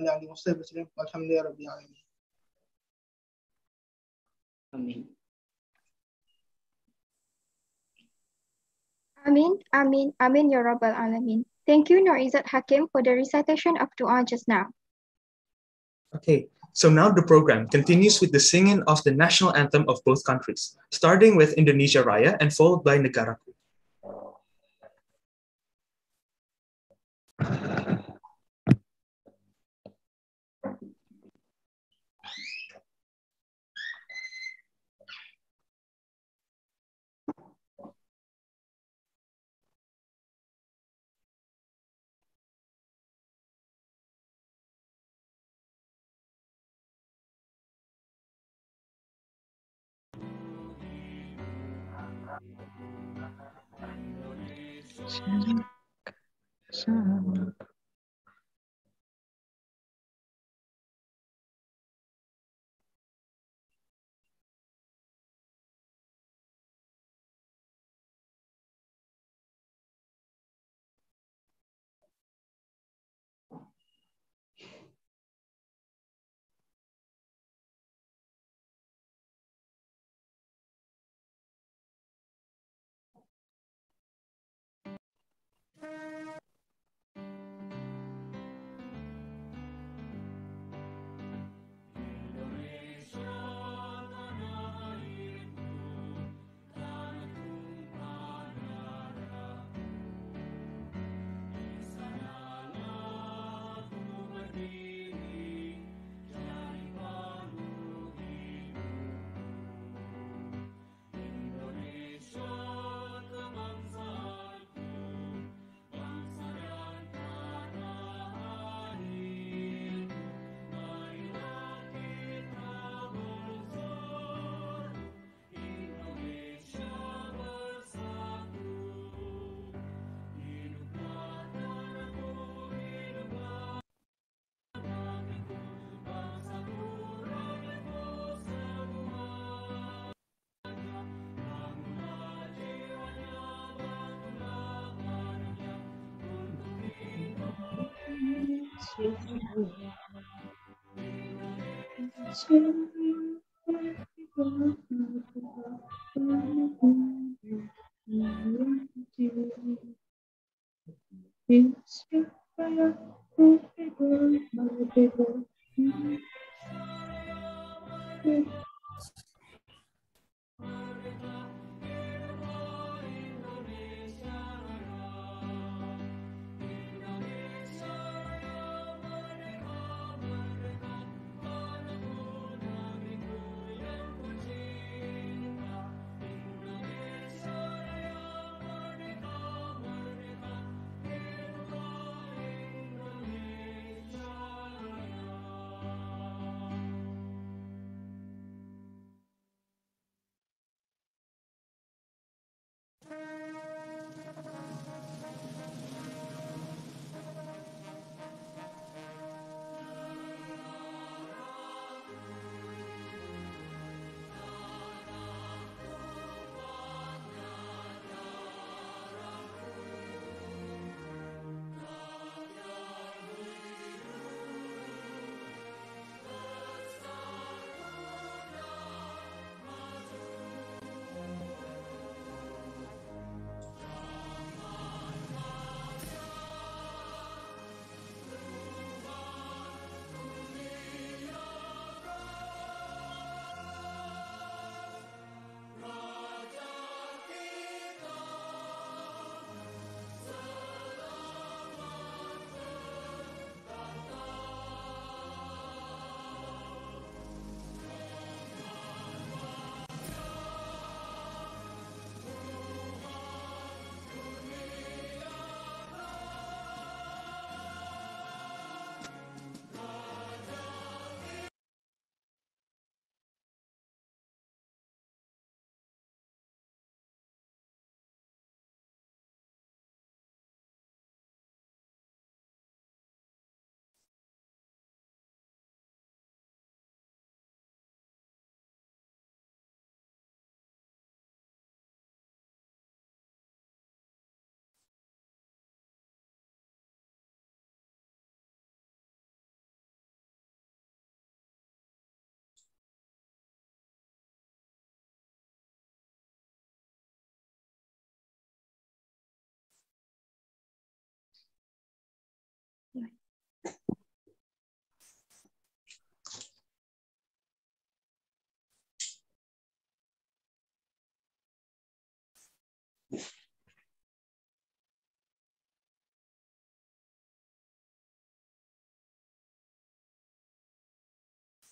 ala alihi wasallam walhamdulillahi rabbil alamin Amin. Amin, Amin, Amin, Ya Rabbal Alamin. Thank you, Nur Izzat Hakim, for the recitation of Dua just now. Okay, so now the program continues with the singing of the national anthem of both countries, starting with Indonesia Raya and followed by Negaraku. sound …ちゅー、ち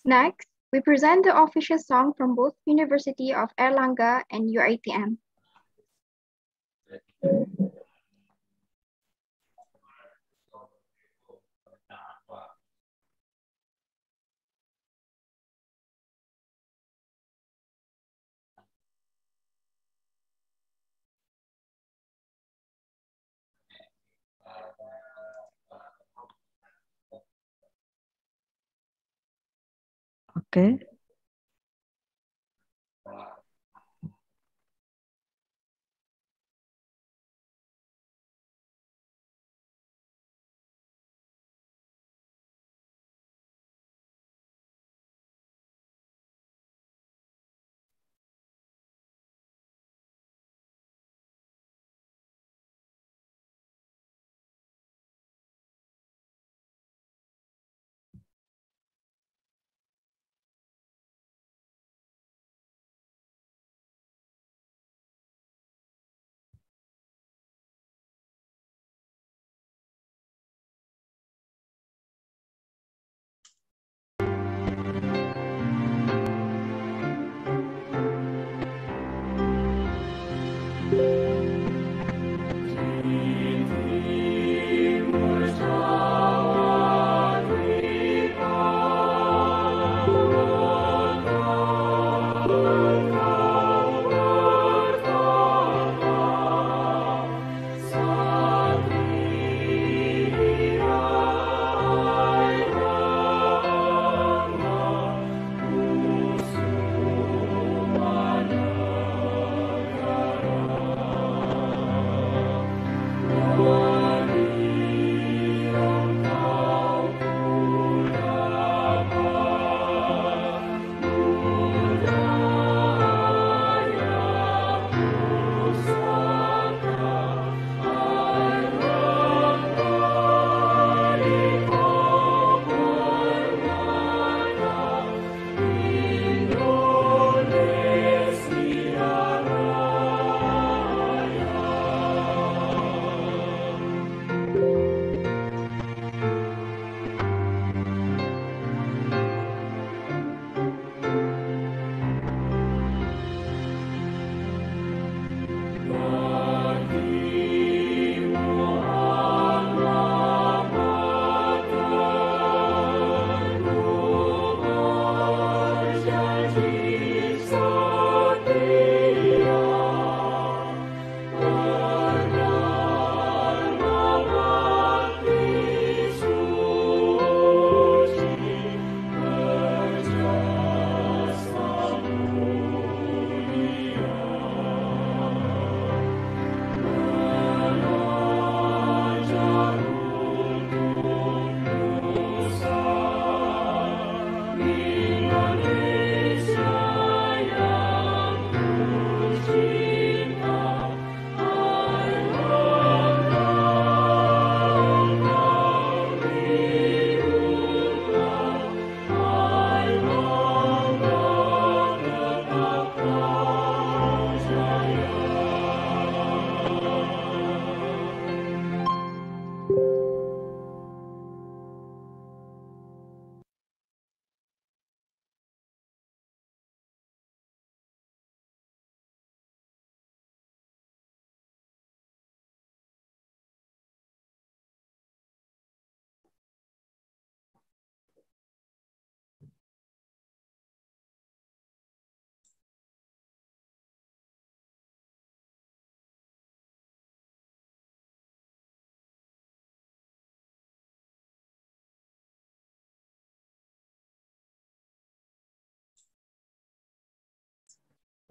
Next, we present the official song from both University of Airlangga and UITM. Oke.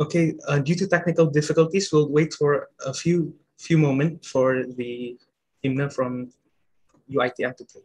Okay, uh, due to technical difficulties, we'll wait for a few few moments for the hymn from UITM to play.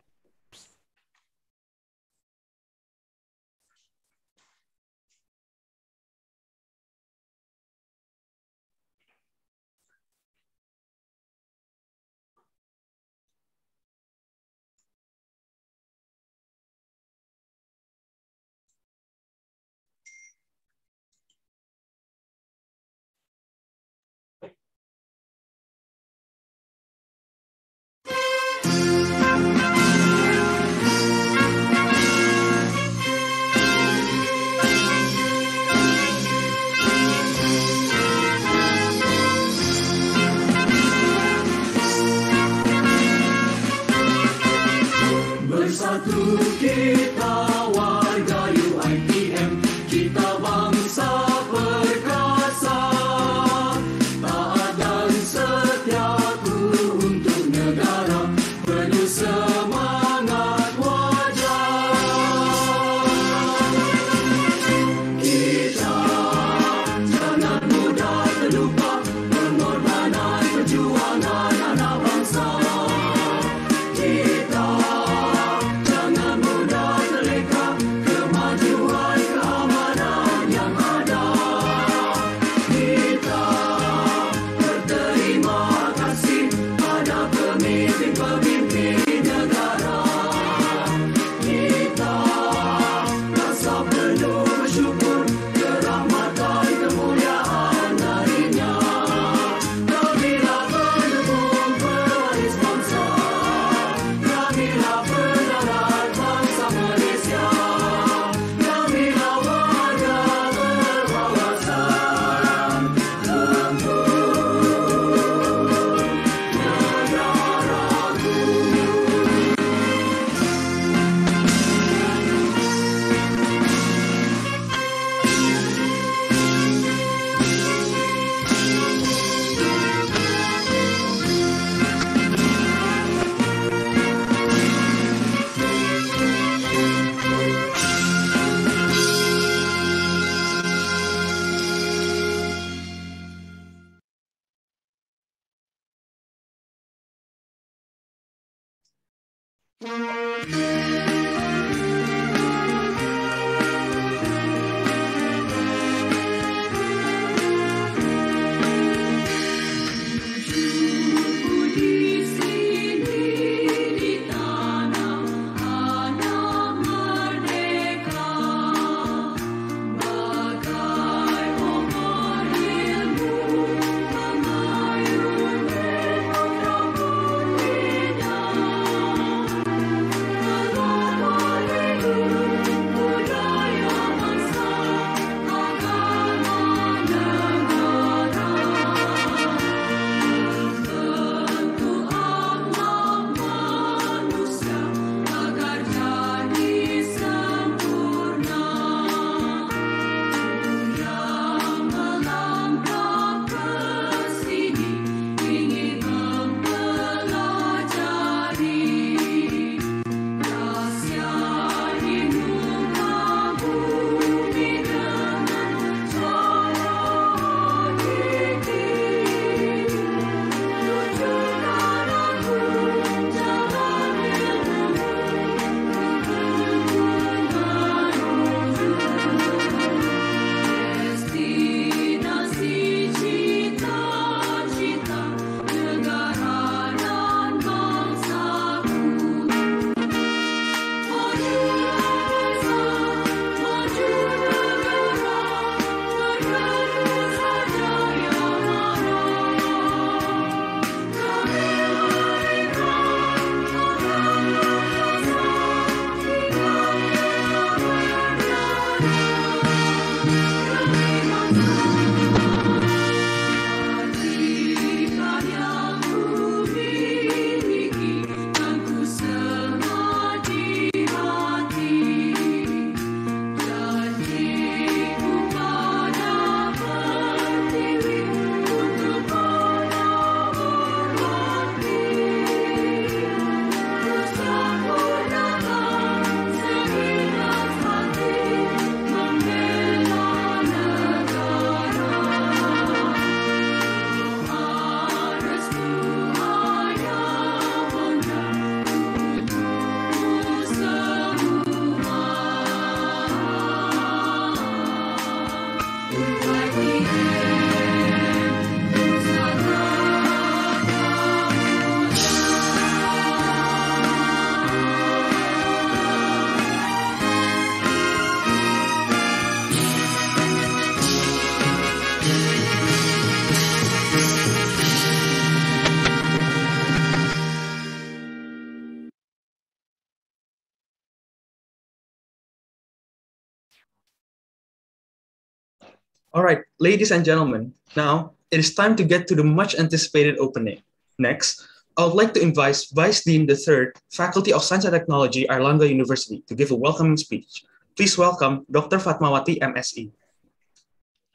Ladies and gentlemen, now it is time to get to the much anticipated opening. Next, I would like to invite Vice Dean III, Faculty of Science and Technology, Airlangga University, to give a welcoming speech. Please welcome Dr. Fatmawati, MSE.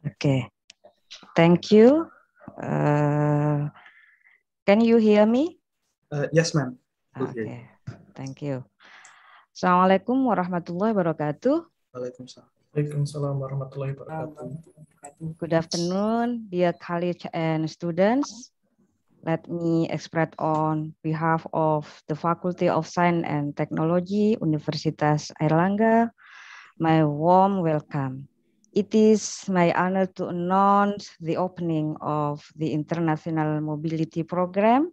Okay. Thank you. Uh, can you hear me? Uh, yes, ma'am. You. Okay. Thank you. Assalamualaikum warahmatullahi wabarakatuh. Waalaikumsalam. Waalaikumsalam warahmatullahi wabarakatuh. Good afternoon, dear colleagues and students. Let me express on behalf of the Faculty of Science and Technology, Universitas Airlangga, my warm welcome. It is my honor to announce the opening of the International Mobility Program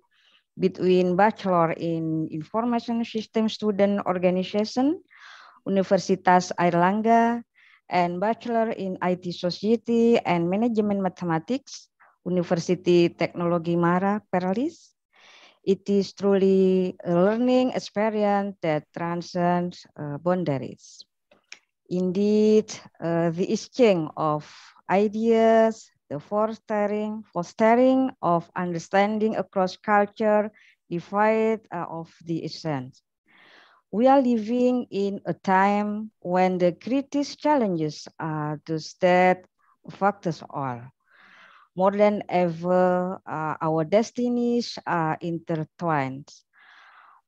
between Bachelor in Information System Student Organization, Universitas Airlangga, and Bachelor in IT Society and Management Mathematics, University Technology Mara, Perlis. It is truly a learning experience that transcends uh, boundaries. Indeed, uh, the exchange of ideas, the fostering, fostering of understanding across culture, divide uh, of the essence. We are living in a time when the greatest challenges are the state factors all. More than ever, uh, our destinies are intertwined.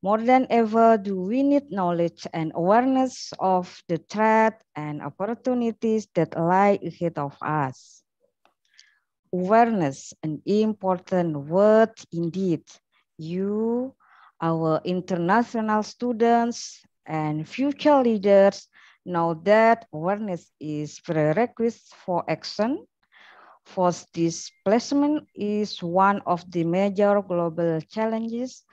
More than ever do we need knowledge and awareness of the threat and opportunities that lie ahead of us. Awareness, an important word indeed. You, our international students and future leaders know that awareness is prerequisite for action. Forced displacement is one of the major global challenges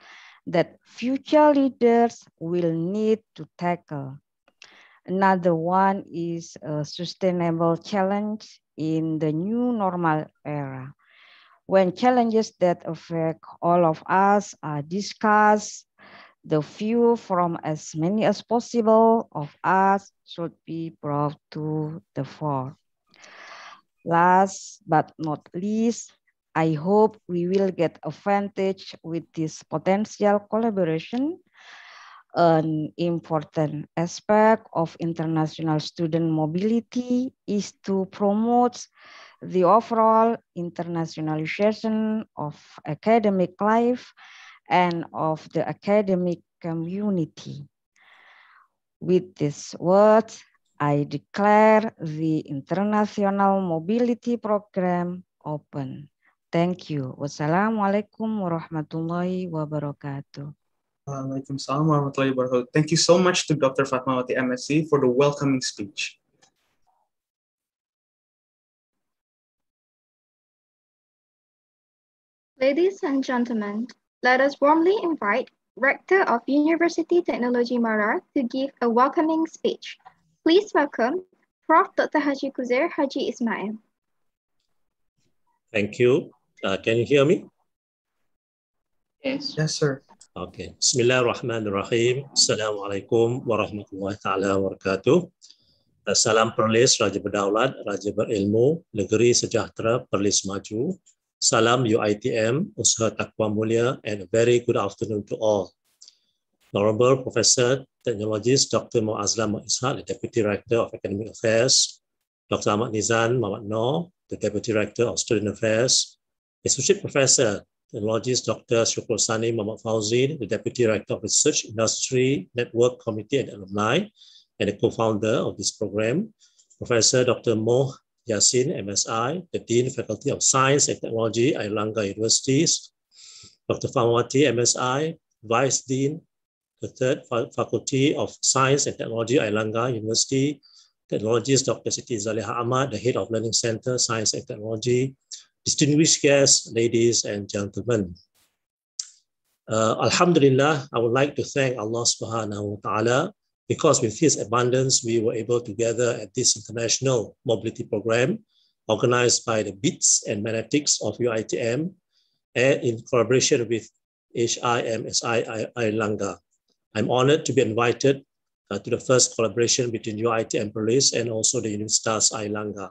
that future leaders will need to tackle. Another one is a sustainable challenge in the new normal era. When challenges that affect all of us are discussed, the view from as many as possible of us should be brought to the fore. Last but not least, I hope we will get advantage with this potential collaboration. An important aspect of international student mobility is to promote the overall internationalization of academic life and of the academic community. With this word, I declare the International Mobility Program open. Thank you. Wassalamualaikum warahmatullahi wabarakatuh. Thank you so much to Dr. Fatmawati, MSc, for the welcoming speech. Ladies and gentlemen, let us warmly invite Rector of University Technology Mara to give a welcoming speech. Please welcome Prof. Dr. Haji Kuzair Haji Ismail. Thank you. Uh, can you hear me? Yes. Yes, sir. Okay. Bismillahirrahmanirrahim. Assalamualaikum warahmatullahi taala wabarakatuh. Uh, Salam Perlis, Raja Berdaulat, Raja Berilmu, Negeri Sejahtera, Perlis Maju. Salam UITM, Usaha Takwa Mulia, and a very good afternoon to all. Honorable Professor Technologist Dr. Muazzam Ishaq, the Deputy Director of Academic Affairs, Dr. Ahmad Nizan Muhammad Noor, the Deputy Director of Student Affairs, Associate Professor Technologist Dr. Syukur Sani Muhammad Fauzi, the Deputy Director of Research Industry Network Committee and Alumni, and the co-founder of this program, Professor Dr. Moh Yassin, MSI, the Dean Faculty of Science and Technology, Airlangga Universities, Dr. Fatmawati, MSI, Vice Dean, the Third Faculty of Science and Technology, Airlangga University, Technologist Dr. Siti Zaliha Ahmad, the Head of Learning Center, Science and Technology, distinguished guests, ladies and gentlemen. Uh, Alhamdulillah, I would like to thank Allah subhanahu wa ta'ala because with his abundance, we were able to gather at this international mobility program organized by the BITS and Magnetics of UITM and in collaboration with HIMSI Airlangga. I'm honored to be invited uh, to the first collaboration between UITM Perlis and also the Universitas Airlangga.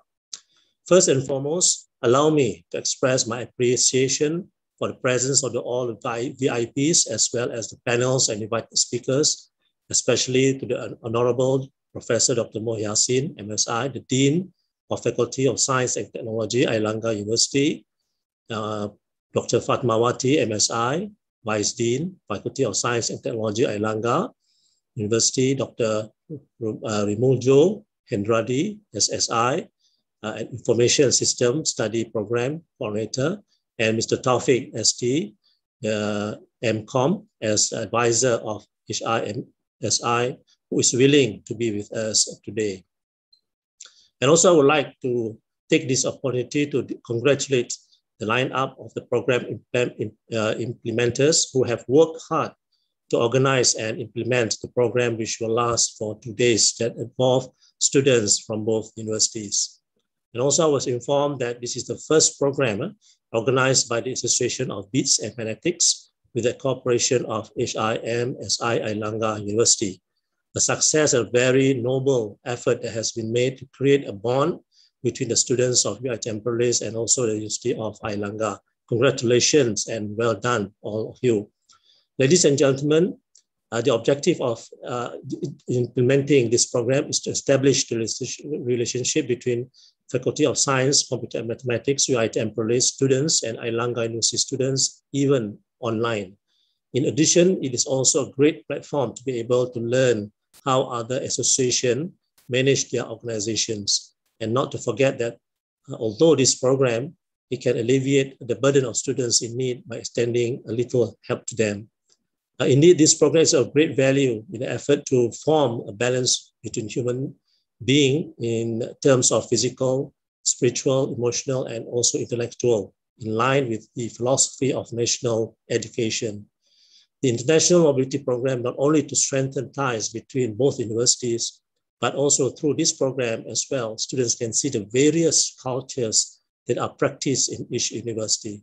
First and foremost, allow me to express my appreciation for the presence of the, all the VIPs as well as the panels and invited speakers, especially to the Honorable Professor Dr. Moh Yassin, MSI, the Dean of Faculty of Science and Technology, Airlangga University, uh, Dr. Fatmawati, MSI, Vice Dean, Faculty of Science and Technology, Airlangga University, Dr. Uh, Rimuljo Hendradi, SSI, uh, Information System Study Program Coordinator, and Mr. Taufik ST, the MCOM, as advisor of HIMSI, who is willing to be with us today. And also I would like to take this opportunity to congratulate the lineup of the program uh, implementers who have worked hard to organize and implement the program, which will last for two days that involve students from both universities. And also I was informed that this is the first program uh, organized by the Association of Beats and Magnetics with the cooperation of HIMSI Airlangga University. A success, a very noble effort that has been made to create a bond between the students of UITM Perlis and also the University of Airlangga. Congratulations and well done, all of you. Ladies and gentlemen, uh, the objective of uh, implementing this program is to establish the relationship between Faculty of Science, Computer and Mathematics, UITM Perlis students and Airlangga University students, even online. In addition, it is also a great platform to be able to learn how other associations manage their organizations. And not to forget that uh, although this program, it can alleviate the burden of students in need by extending a little help to them. Uh, indeed, this program is of great value in the effort to form a balance between human being in terms of physical, spiritual, emotional, and also intellectual, in line with the philosophy of national education. The International Mobility Program not only to strengthen ties between both universities, but also through this program as well, students can see the various cultures that are practiced in each university.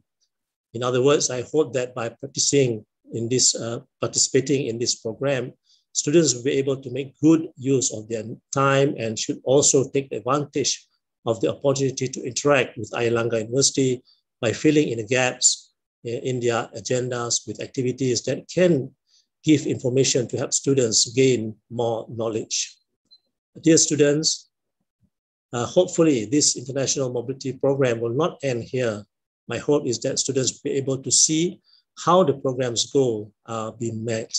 In other words, I hope that by practicing in this, uh, participating in this program, students will be able to make good use of their time and should also take advantage of the opportunity to interact with Airlangga University by filling in the gaps in their agendas with activities that can give information to help students gain more knowledge. Dear students, uh, hopefully this international mobility program will not end here. My hope is that students will be able to see how the program's goal are being met.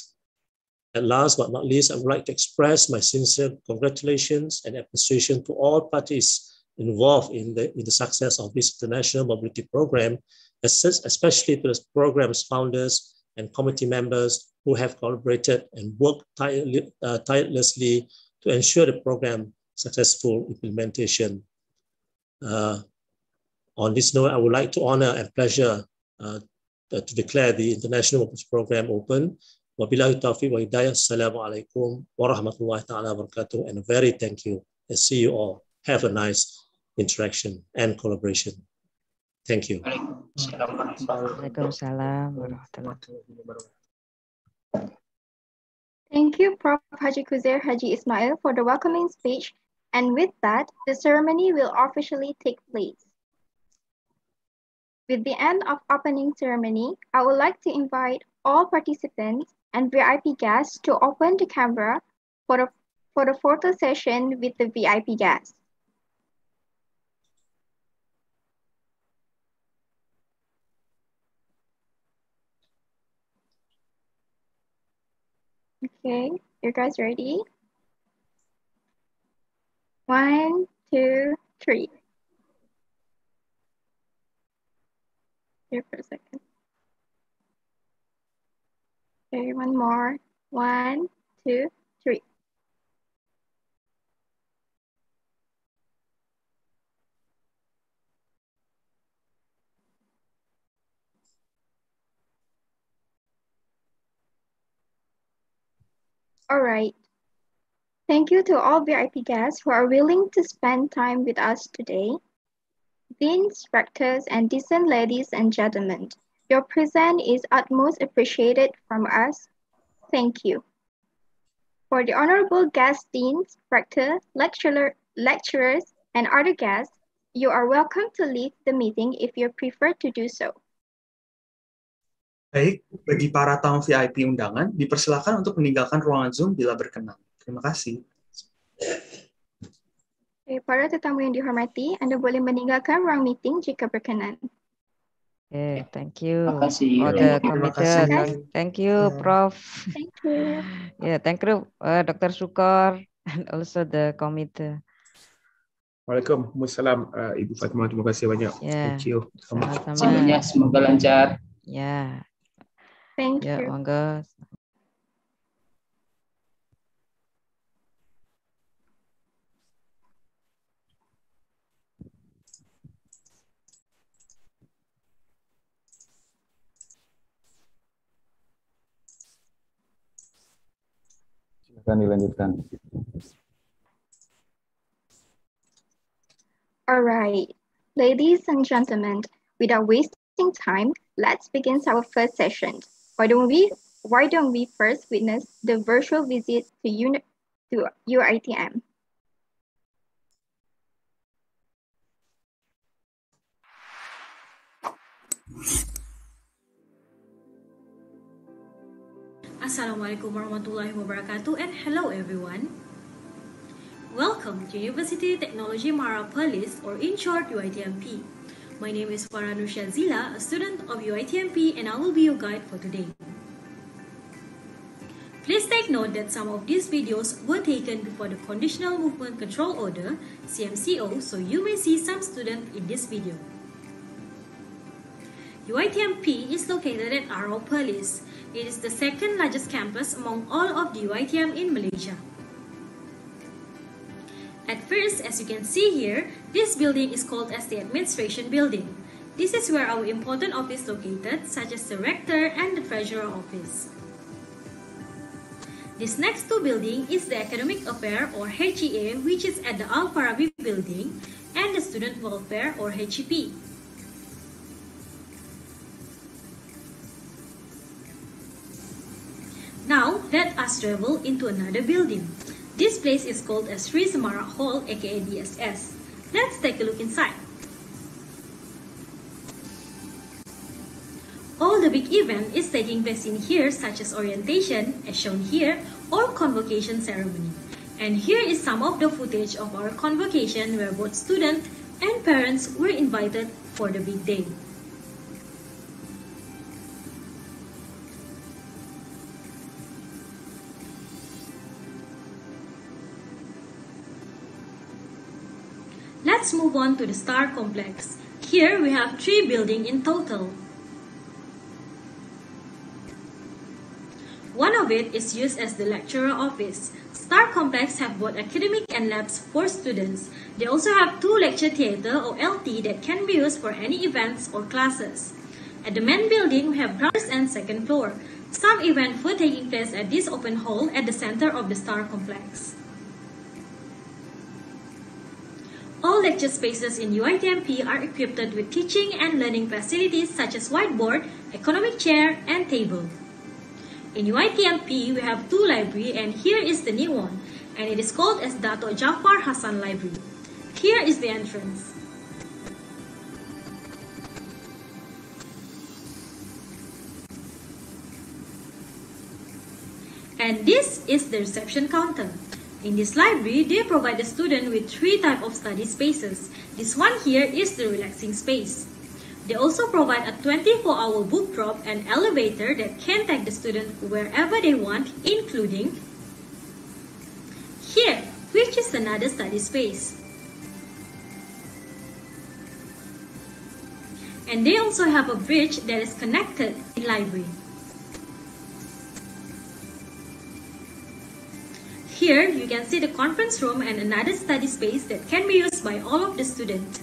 And last but not least, I would like to express my sincere congratulations and appreciation to all parties involved in the, in the success of this international mobility program, especially to the program's founders and committee members who have collaborated and worked uh, tirelessly to ensure the program successful implementation. Uh, on this note, I would like to honor and pleasure uh, to declare the International Mobility Program open. Wabillahi taufiq wa hidayah. Assalamualaikum warahmatullahi ta'ala wabarakatuh. And a very thank you and see you all. Have a nice interaction and collaboration. Thank you. Thank you, Prof. Haji Kuzair Haji Ismail for the welcoming speech. And with that, the ceremony will officially take place. With the end of opening ceremony, I would like to invite all participants and VIP guests to open the camera for the, for the photo session with the VIP guests. Okay, you guys ready? One, two, three. Here for a second. Okay, one more. One, two, three. All right. Thank you to all VIP guests who are willing to spend time with us today. Deans, rectors, and decent ladies and gentlemen, your presence is utmost appreciated from us. Thank you. For the honorable guest deans, rector, lecturer, lecturers, and other guests, you are welcome to leave the meeting if you prefer to do so. Baik, bagi para tamu VIP undangan, dipersilakan untuk meninggalkan ruangan Zoom bila berkenan. Terima kasih. Okay, para tetamu yang dihormati, Anda boleh meninggalkan ruang meeting jika berkenan. Okay, thank you Terima kasih. for the Terima kasih. Thank you, Ya. Prof. Thank you. Yeah, thank you, uh, Dr. Sukor, and also the committee. Waalaikumsalam uh, Ibu Fatimah. Terima kasih banyak. Ya. Thank you. Sama-sama. Semoga lancar. Ya, Thank ya, you. monggo. Silakan dilanjutkan. All right, ladies and gentlemen, without wasting time, let's begin our first session. Why don't we why don't we first witness the virtual visit to uni- to UITM? Assalamualaikum warahmatullahi wabarakatuh and hello everyone. Welcome to University Technology Mara Perlis or in short UITMP. My name is Faranusha Zila, a student of UITMP and I will be your guide for today. Please take note that some of these videos were taken before the Conditional Movement Control Order CMCO so you may see some students in this video. UITMP is located at Arau Perlis. It is the second largest campus among all of the UITM in Malaysia. At first, as you can see here, this building is called as the Administration Building. This is where our important office located, such as the Rector and the Treasurer Office. This next two building is the Academic Affair or HEA, which is at the Al-Farabi Building, and the Student Welfare or HEP. Now, let us travel into another building. This place is called as Sri Samara Hall aka DSS. Let's take a look inside. All the big event is taking place in here such as orientation as shown here or convocation ceremony. And here is some of the footage of our convocation where both students and parents were invited for the big day. Move on to the Star Complex. Here we have three buildings in total. One of it is used as the lecturer office. Star Complex have both academic and labs for students. They also have two lecture theater or LT that can be used for any events or classes. At the main building, we have ground and second floor. Some events were taking place at this open hall at the center of the Star Complex. All lecture spaces in UITMP are equipped with teaching and learning facilities such as whiteboard, economic chair, and table. In UITMP, we have two libraries and here is the new one, and it is called as Dato Jafar Hassan Library. Here is the entrance. And this is the reception counter. In this library, they provide the student with three type of study spaces. This one here is the relaxing space. They also provide a 24-hour book drop and elevator that can take the student wherever they want, including here, which is another study space. And they also have a bridge that is connected in library. Here, you can see the conference room and another study space that can be used by all of the students.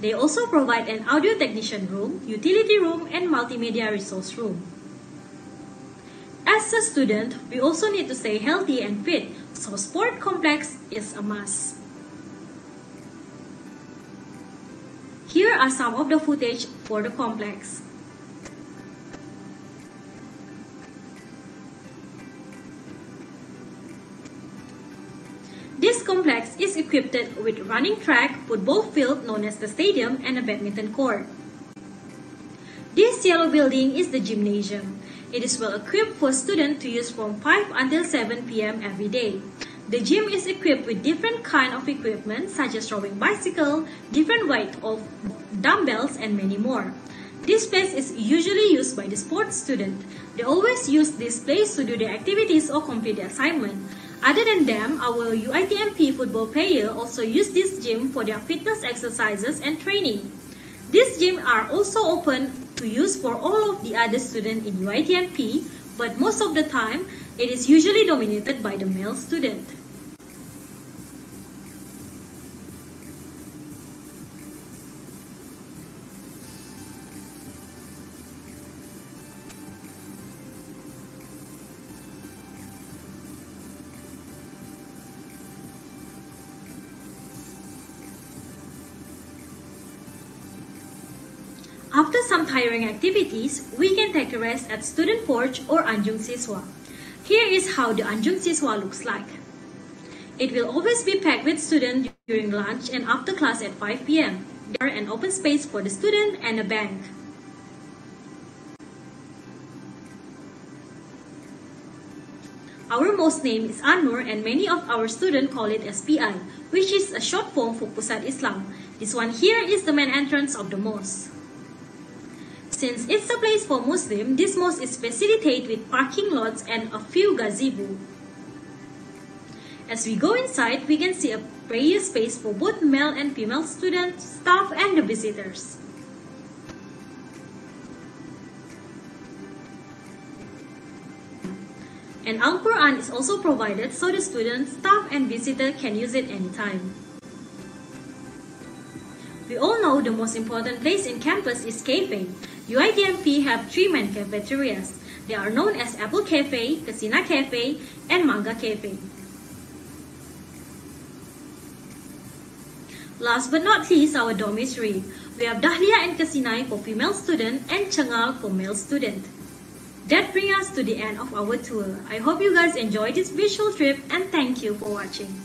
They also provide an audio technician room, utility room, and multimedia resource room. As a student, we also need to stay healthy and fit, so sport complex is a must. Here are some of the footage for the complex. This complex is equipped with running track, football field known as the stadium and a badminton court. This yellow building is the gymnasium. It is well equipped for students to use from 5 until 7 p.m. every day. The gym is equipped with different kind of equipment such as rowing bicycle, different weight of dumbbells and many more. This place is usually used by the sports student. They always use this place to do their activities or complete their assignment. Other than them, our UITMP football player also use this gym for their fitness exercises and training. These gyms are also open to use for all of the other students in UITMP, but most of the time, it is usually dominated by the male student. Some tiring activities, we can take a rest at student porch or Anjung Siswa. Here is how the Anjung Siswa looks like. It will always be packed with students during lunch and after class at 5 p.m. There are an open space for the student and a bank. Our most name is Anur and many of our students call it SPI, which is a short form for Pusat Islam. This one here is the main entrance of the mosque. Since it's a place for Muslim, this mosque is facilitated with parking lots and a few gazebo. As we go inside, we can see a prayer space for both male and female students, staff, and the visitors. An Al-Quran is also provided so the students, staff, and visitor can use it anytime. We all know the most important place in campus is cafe. UITMP have three main cafeterias. They are known as Apple Cafe, Casina Cafe, and Manga Cafe. Last but not least, our dormitory. We have Dahlia and Kasinai for female student and Changal for male student. That brings us to the end of our tour. I hope you guys enjoyed this visual trip and thank you for watching.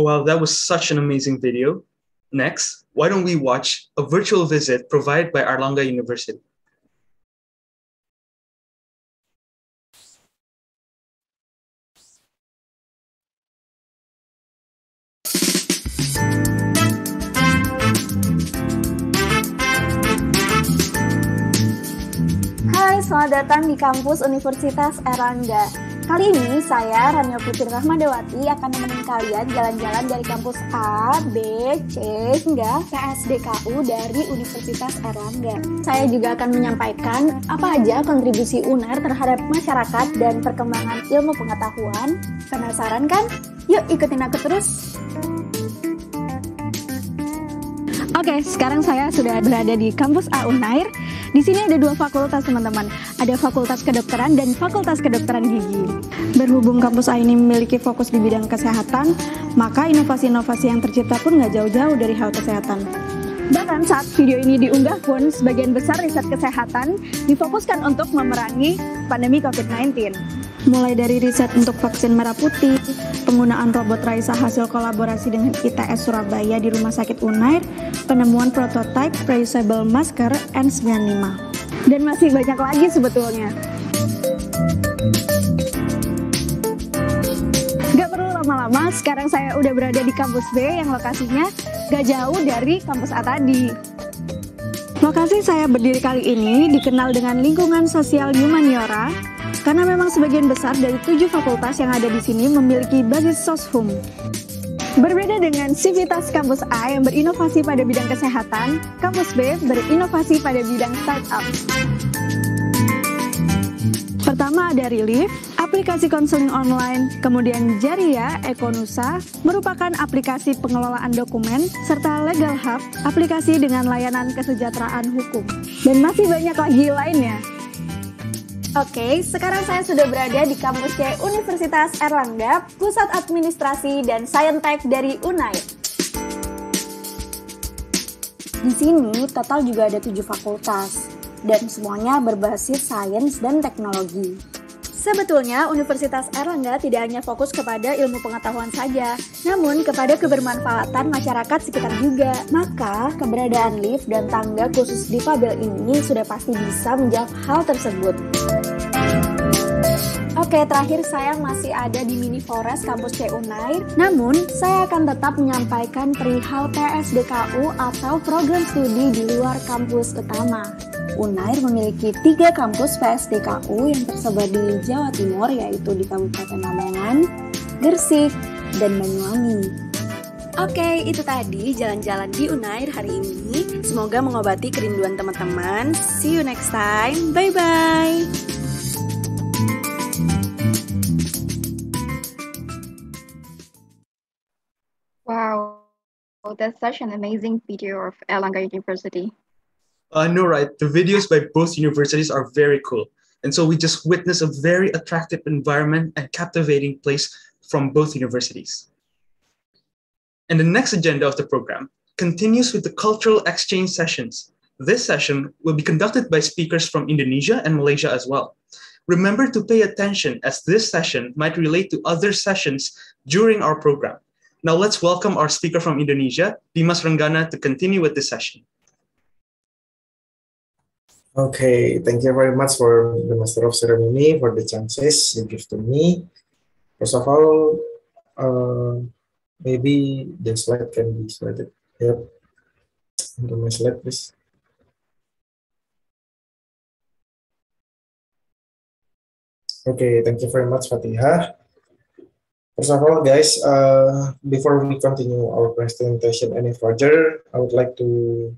Wow, that was such an amazing video. Next, why don't we watch a virtual visit provided by Airlangga University? Hai, selamat datang di kampus Universitas Airlangga. Kali ini saya, Rania Putri Rahmadawati, akan menemani kalian jalan-jalan dari kampus A, B, C, hingga PSDKU dari Universitas Erlangga. Saya juga akan menyampaikan apa aja kontribusi UNER terhadap masyarakat dan perkembangan ilmu pengetahuan. Penasaran kan? Yuk ikutin aku terus! Oke, sekarang saya sudah berada di kampus A Unair. Di sini ada dua fakultas teman-teman. Ada Fakultas Kedokteran dan Fakultas Kedokteran Gigi. Berhubung kampus A ini memiliki fokus di bidang kesehatan, maka inovasi-inovasi yang tercipta pun nggak jauh-jauh dari hal kesehatan. Bahkan saat video ini diunggah pun, sebagian besar riset kesehatan difokuskan untuk memerangi pandemi COVID-19. Mulai dari riset untuk vaksin merah putih, penggunaan robot Raisa hasil kolaborasi dengan ITS Surabaya di Rumah Sakit Unair, penemuan prototipe reusable masker N95. Dan masih banyak lagi sebetulnya. Lama-lama, sekarang saya udah berada di kampus B yang lokasinya gak jauh dari kampus A tadi. Lokasi saya berdiri kali ini dikenal dengan lingkungan sosial humaniora karena memang sebagian besar dari tujuh fakultas yang ada di sini memiliki basis soshum. Berbeda dengan Civitas Kampus A yang berinovasi pada bidang kesehatan, Kampus B berinovasi pada bidang startup. Pertama ada Relief, aplikasi konseling online, kemudian Jaria Ekonusa merupakan aplikasi pengelolaan dokumen, serta Legal Hub, aplikasi dengan layanan kesejahteraan hukum. Dan masih banyak lagi lainnya. Oke, sekarang saya sudah berada di kampus C Universitas Erlangga, Pusat Administrasi dan Saintek dari UNAIR. Di sini total juga ada tujuh fakultas, dan semuanya berbasis sains dan teknologi. Sebetulnya Universitas Erlangga tidak hanya fokus kepada ilmu pengetahuan saja, namun kepada kebermanfaatan masyarakat sekitar juga. Maka, keberadaan lift dan tangga khusus difabel ini sudah pasti bisa menjawab hal tersebut. Oke, terakhir saya masih ada di Mini Forest kampus C Unair. Namun, saya akan tetap menyampaikan perihal PSDKU atau program studi di luar kampus utama. Unair memiliki tiga kampus PSDKU yang tersebar di Jawa Timur, yaitu di Kabupaten Lamongan, Gersik, dan Banyuwangi. Oke, itu tadi jalan-jalan di Unair hari ini. Semoga mengobati kerinduan teman-teman. See you next time. Bye-bye. Oh, that's such an amazing video of Airlangga University. Uh, I know, right? The videos by both universities are very cool. And so we just witnessed a very attractive environment and captivating place from both universities. And the next agenda of the program continues with the cultural exchange sessions. This session will be conducted by speakers from Indonesia and Malaysia as well. Remember to pay attention as this session might relate to other sessions during our program. Now let's welcome our speaker from Indonesia, Dimas Renggana, to continue with this session. Okay, thank you very much for the Master of Ceremony for the chances you give to me. First of all, uh, maybe the slide can be slided. Yep. Into my slide, please. Okay, thank you very much, Fatihah. First of all, guys, uh, before we continue our presentation any further, I would like to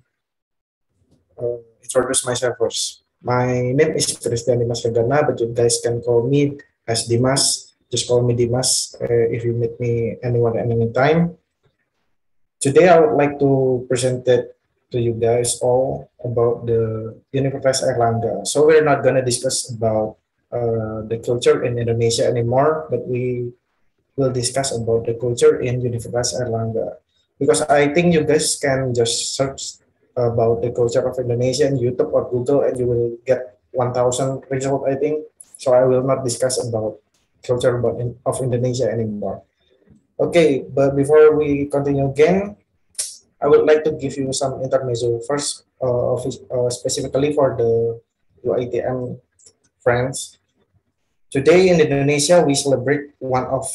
uh, introduce myself first. My name is Christian Dimas Regana, but you guys can call me as Dimas. Just call me Dimas uh, if you meet me anyone at any time. Today, I would like to present it to you guys all about the Universitas Airlangga. So we're not going to discuss about uh, the culture in Indonesia anymore, but we will discuss about the culture in Universitas Airlangga. Because I think you guys can just search about the culture of Indonesia in YouTube or Google and you will get 1000 result, I think. So I will not discuss about culture about in, of Indonesia anymore. Okay, but before we continue again, I would like to give you some intermezzo first, uh, uh, specifically for the UITM friends. Today in Indonesia, we celebrate one of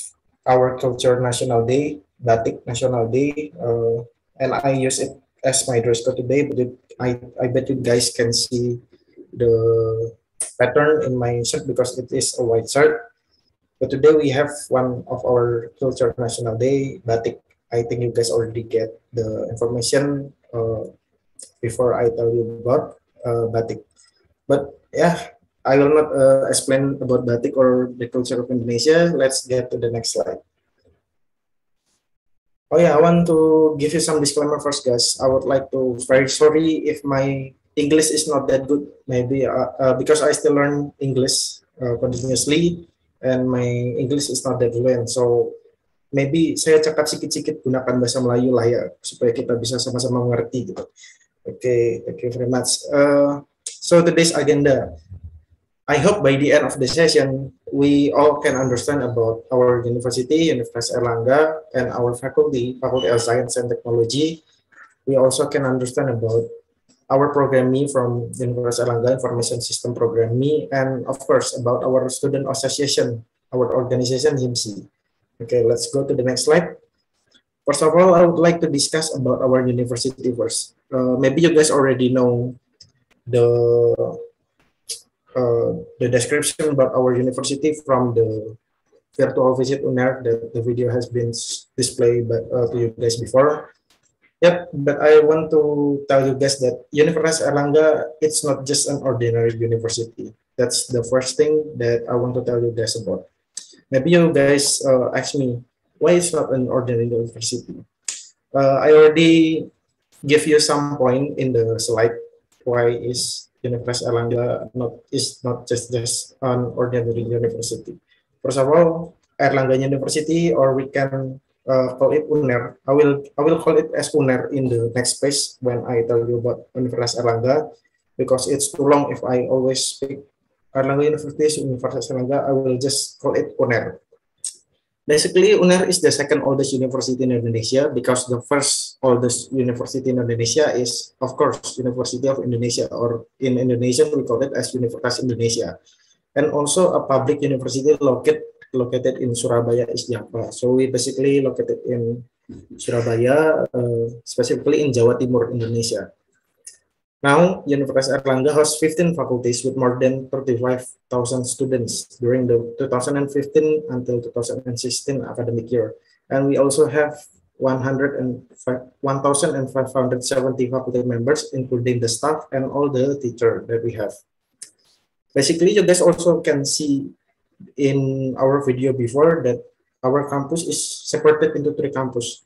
our culture national day, Batik National Day, uh, and I use it as my dress code today, but it, I, I bet you guys can see the pattern in my shirt because it is a white shirt. But today we have one of our culture national day, Batik. I think you guys already get the information uh, before I tell you about uh, Batik. But yeah, I will not uh, explain about Batik or the culture of Indonesia. Let's get to the next slide. Oh yeah, I want to give you some disclaimer first, guys. I would like to very sorry if my English is not that good. Maybe uh, uh, because I still learn English uh, continuously and my English is not that fluent. So maybe saya cakap sedikit-sedikit gunakan bahasa Melayu lah ya supaya kita bisa sama-sama mengerti gitu. Oke, okay, thank you very much. Uh, so today's agenda. I hope by the end of the session, we all can understand about our university, Universitas Airlangga, and our faculty, Faculty of Science and Technology. We also can understand about our program me from Universitas Airlangga Information System Program me, and of course about our student association, our organization HIMSI. Okay, let's go to the next slide. First of all, I would like to discuss about our university first. Uh, maybe you guys already know the uh, the description about our university from the virtual visit UNAIR that the video has been displayed uh, to you guys before. Yep, but I want to tell you guys that Universitas Airlangga, it's not just an ordinary university. That's the first thing that I want to tell you guys about. Maybe you guys uh, ask me, why it's not an ordinary university? Uh, I already give you some point in the slide why is Universitas Erlangga not, is not just just an ordinary university. First of all, Erlangga University, or we can uh, call it UNER. I will I will call it as UNER in the next page when I tell you about Universitas Erlangga, because it's too long if I always speak Erlangga University, Universitas Erlangga, I will just call it UNER. Basically, UNER is the second oldest university in Indonesia because the first oldest university in Indonesia is, of course, University of Indonesia, or in Indonesian we call it as Universitas Indonesia, and also a public university located located in Surabaya, East Java. So we basically located in Surabaya, uh, specifically in Jawa Timur, Indonesia. Now, Universitas Airlangga has 15 faculties with more than 35,000 students during the 2015 until 2016 academic year. And we also have 1,570 faculty members, including the staff and all the teacher that we have. Basically, you guys also can see in our video before that our campus is separated into three campus,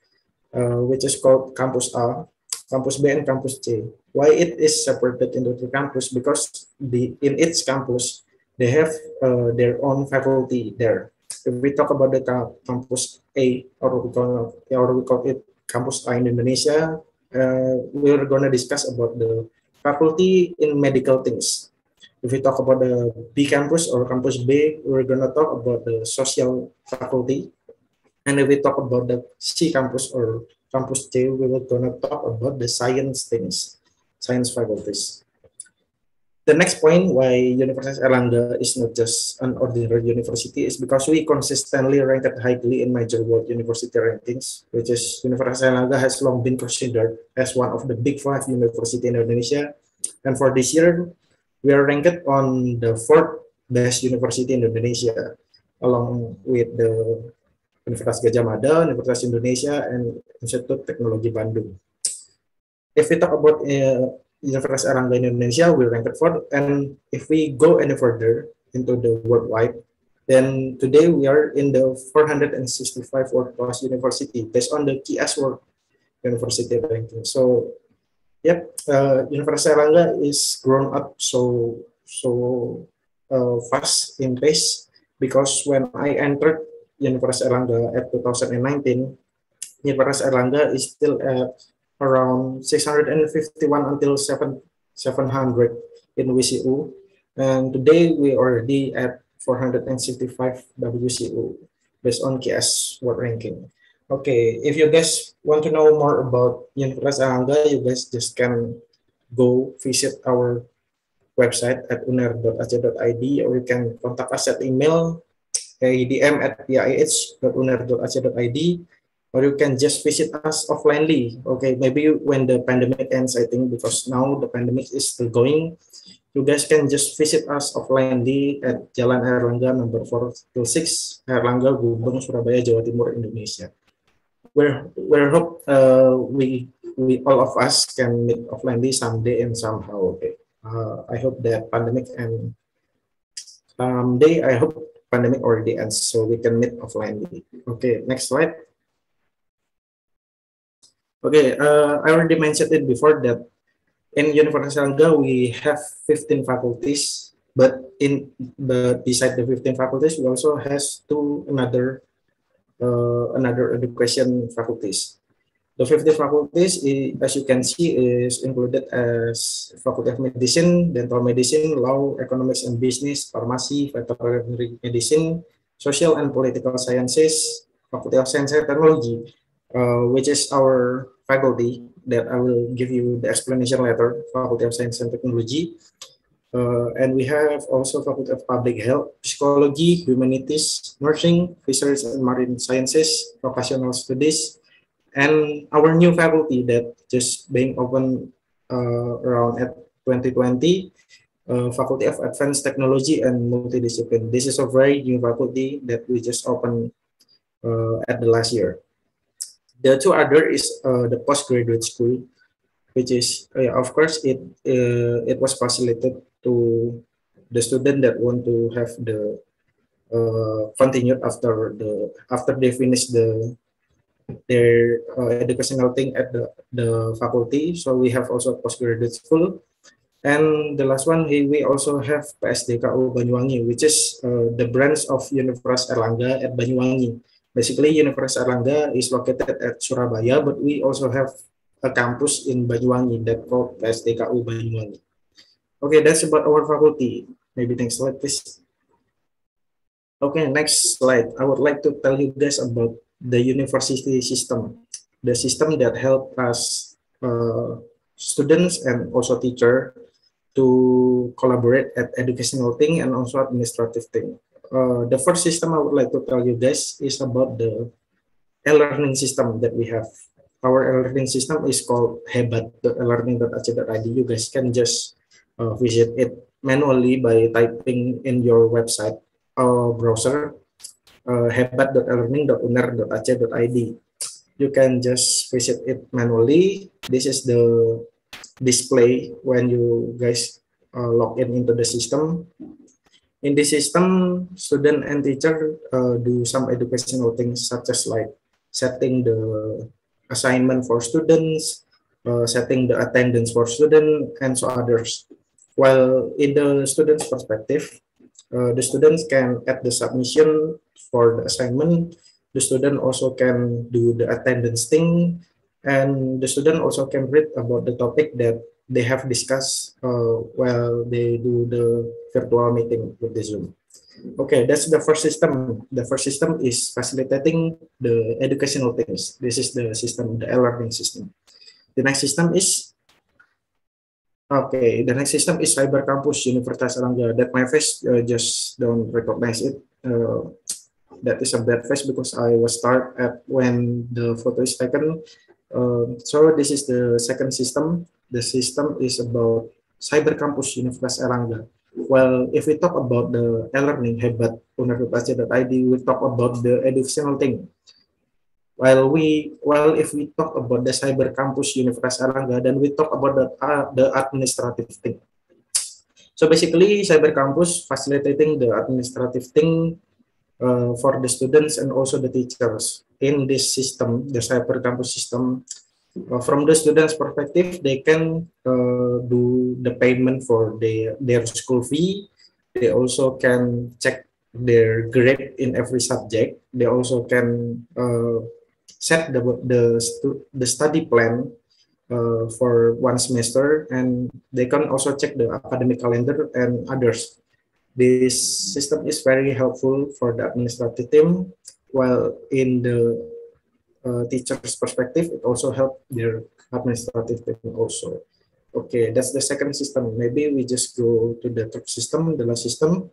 uh, which is called Campus A, Campus B, and Campus C. Why it is separated into three campus? Because the in its campus they have uh, their own faculty there. If we talk about the campus A, or we call, or we call it Campus A in Indonesia, uh, we're going to discuss about the faculty in medical things. If we talk about the B campus or campus B, we're going to talk about the social faculty. And if we talk about the C campus or campus J, we will gonna talk about the science things, science faculties. The next point why Universitas Airlangga is not just an ordinary university is because we consistently ranked highly in major world university rankings, which is Universitas Airlangga has long been considered as one of the big five university in Indonesia. And for this year, we are ranked on the fourth best university in Indonesia, along with the Universitas Gadjah Mada, Universitas Indonesia, and Institut Teknologi Bandung. If we talk about uh, Universitas Erlangga in Indonesia, we rank fourth. And if we go any further into the worldwide, then today we are in the 465 world class university based on the KIAS World University ranking. So, yep, uh, Universitas Erlangga is grown up so so uh, fast in pace because when I entered Universitas Erlangga at 2019, Universitas Erlangga is still at around 651 until 7, 700 in WCU. And today we already at 465 WCU based on QS World Ranking. Okay, if you guys want to know more about Universitas Airlangga, you guys just can go visit our website at unair.ac.id or you can contact us at email eh, ADM at pih.unair.ac.id or you can just visit us offlinely. Okay, maybe when the pandemic ends, I think because now the pandemic is still going, you guys can just visit us offlinely at Jalan Erlangga number 4 to 6, Erlangga, Gubeng, Surabaya, Jawa Timur, Indonesia. We're, we're hope uh, we, we all of us can meet offlinely someday and somehow. Okay, uh, I hope that pandemic and someday I hope pandemic already ends, so we can meet offline. Okay, next slide. Okay, uh, I already mentioned it before that in Universitas Airlangga we have 15 faculties, but in the beside the 15 faculties, we also has two another uh, another education faculties. The 15 faculties, as you can see, is included as Faculty of Medicine, Dental Medicine, Law, Economics and Business, Pharmacy, Veterinary Medicine, Social and Political Sciences, Faculty of Science and Technology, uh, which is our faculty that I will give you the explanation later, Faculty of Science and Technology. Uh, and we have also Faculty of Public Health, Psychology, Humanities, Nursing, Fisheries and Marine Sciences, Vocational Studies, and our new faculty that just being open uh, around at 2020 uh, faculty of advanced technology and multidiscipline this is a very new faculty that we just opened uh, at the last year the two other is uh, the postgraduate school which is uh, of course it uh, it was facilitated to the student that want to have the continued after the after they finish the their uh, educational thing at the, the faculty. So we have also postgraduate school. And the last one, we also have PSDKU Banyuwangi, which is uh, the branch of Universitas Airlangga at Banyuwangi. Basically, Universitas Erlangga is located at Surabaya, but we also have a campus in Banyuwangi that called PSDKU Banyuwangi. Okay, that's about our faculty. Maybe next slide, please. Okay, next slide. I would like to tell you guys about the university system, the system that help us uh, students and also teacher to collaborate at educational thing and also administrative thing. Uh, the first system I would like to tell you guys is about the e-learning system that we have. Our e-learning system is called hebat.elearning.ac.id. You guys can just uh, visit it manually by typing in your website or browser uh, hebat.elearning.unair.ac.id. You can just visit it manually. This is the display when you guys uh, log in into the system. In this system, student and teacher uh, do some educational things such as like setting the assignment for students, uh, setting the attendance for student, and so others. While in the student's perspective, uh, the students can add the submission for the assignment. The student also can do the attendance thing, and the student also can read about the topic that they have discussed uh, while they do the virtual meeting with the Zoom. Okay, that's the first system. The first system is facilitating the educational things. This is the system, the e-learning system. The next system is Okay, the next system is Cyber Campus Universitas Erlangga. That my face uh, just don't recognize it. Uh, that is a bad face because I was start at when the photo is taken. Uh, so this is the second system. The system is about Cyber Campus Universitas Erlangga. Well, if we talk about the e-learning hebat uner.ac.id, we talk about the educational thing. While we well if we talk about the cyber campus Universitas Erlangga then we talk about the uh, the administrative thing. So basically cyber campus facilitating the administrative thing uh, for the students and also the teachers. In this system the cyber campus system from the students perspective they can uh, do the payment for their their school fee. They also can check their grade in every subject. They also can uh, set the the, the study plan uh, for one semester. And they can also check the academic calendar and others. This system is very helpful for the administrative team while in the uh, teacher's perspective it also help their administrative team also okay that's the second system maybe we just go to the third system the last system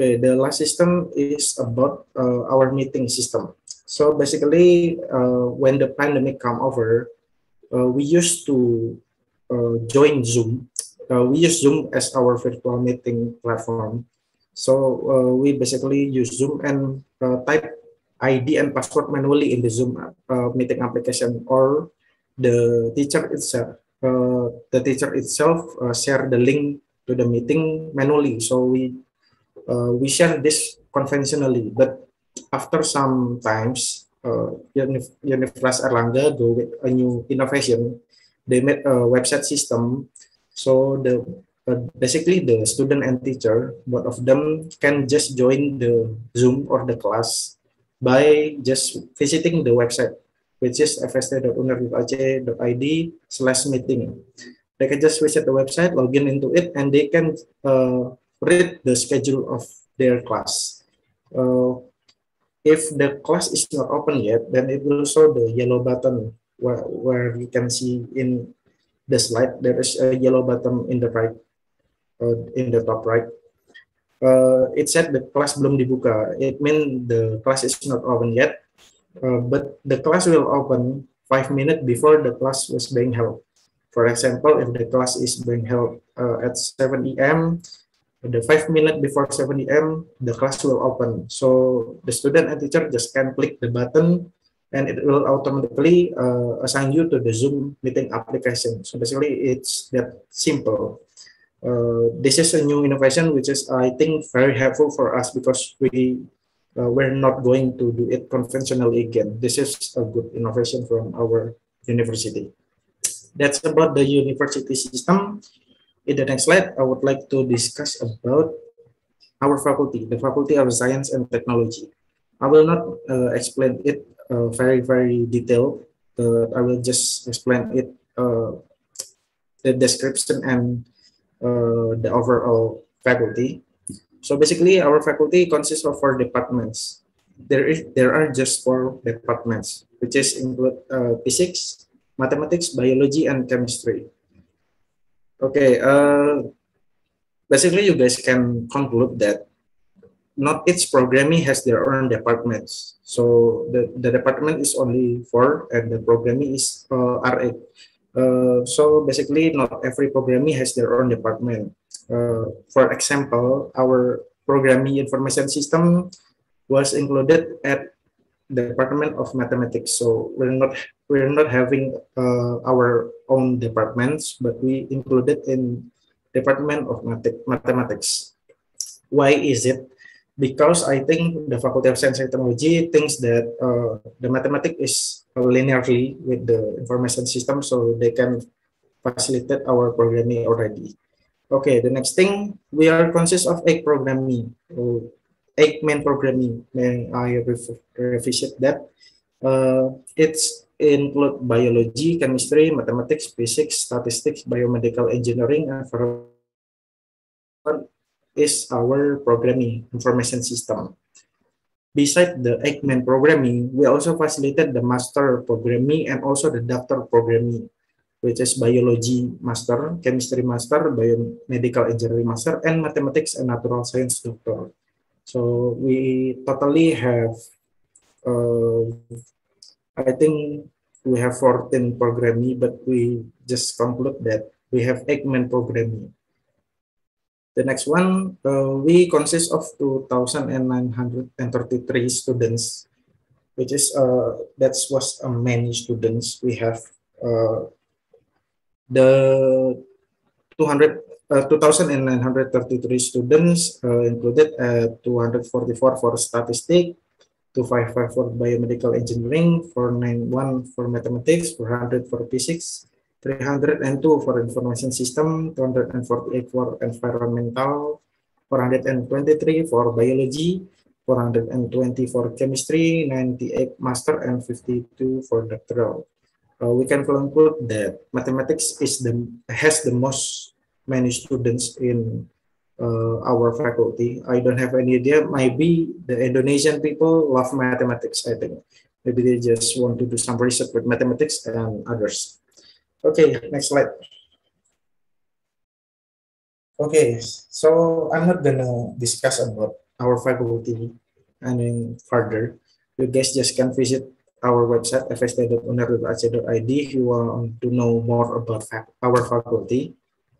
Okay, the last system is about uh, our meeting system. So basically, uh, when the pandemic come over, uh, we used to uh, join Zoom. Uh, we use Zoom as our virtual meeting platform. So uh, we basically use Zoom and type ID and password manually in the Zoom meeting application, or the teacher itself, the teacher itself share the link to the meeting manually. So we uh, we share this conventionally, but after some times, uh, Universitas Erlangga go with a new innovation. They made a website system, so the uh, basically the student and teacher, both of them can just join the Zoom or the class by just visiting the website, which is fst.uner.ac.id slash meeting. They can just visit the website, log in into it, and they can uh, read the schedule of their class. Uh, if the class is not open yet, then it will show the yellow button where, where you can see in the slide, there is a yellow button in the right, uh, in the top right. Uh, it said the class belum dibuka. It means the class is not open yet, uh, but the class will open five minutes before the class was being held. For example, if the class is being held uh, at 7 a.m., the five minutes before 7 a.m., the class will open. So the student and teacher just can click the button and it will automatically uh, assign you to the Zoom meeting application. So basically it's that simple. Uh, this is a new innovation which is I think very helpful for us because we uh, we're not going to do it conventionally again. This is a good innovation from our university. That's about the university system. In the next slide, I would like to discuss about our faculty, the Faculty of Science and Technology. I will not uh, explain it uh, very, very detailed. I will just explain it, uh, the description and the overall faculty. So basically, our faculty consists of four departments. There is there are just four departments, which is include uh, physics, mathematics, biology, and chemistry. Okay, uh, basically you guys can conclude that not each programming has their own departments. So the, the department is only four and the programming is uh, R8. Uh, so basically not every programming has their own department. Uh, for example, our programming information system was included at the Department of Mathematics. So we're not we're not having uh, our own departments, but we included in Department of Mathematics. Why is it? Because I think the Faculty of Science and Technology thinks that uh, the mathematics is linearly with the information system, so they can facilitate our programming already. Okay, the next thing, we are consist of eight programming, eight main programming. May I revisit that? Uh, it's include biology, chemistry, mathematics, physics, statistics, biomedical engineering, and for is our programming information system. Besides the eight main programming, we also facilitated the master programming and also the doctor programming which is biology master, chemistry master, biomedical engineering master, and mathematics and natural science doctor. So we totally have, uh, I think we have 14 programming, but we just conclude that we have Eggman programming. The next one, uh, we consist of 2,933 students, which is, uh, that was uh, many students. We have uh, the 200 uh, 2,933 students uh, included uh, 244 for statistics, 255 for biomedical engineering, 491 for mathematics, 400 for physics, 302 for information system, 248 for environmental, 423 for biology, 420 for chemistry, 98 master, and 52 for doctoral uh, we can conclude that mathematics is the has the most many students in uh, our faculty. I don't have any idea. Maybe the Indonesian people love mathematics. I think maybe they just want to do some research with mathematics and others. Okay, next slide. Okay, so I'm not gonna discuss about our faculty any further. You guys just can visit our website fst.unair.ac.id if you want to know more about our faculty.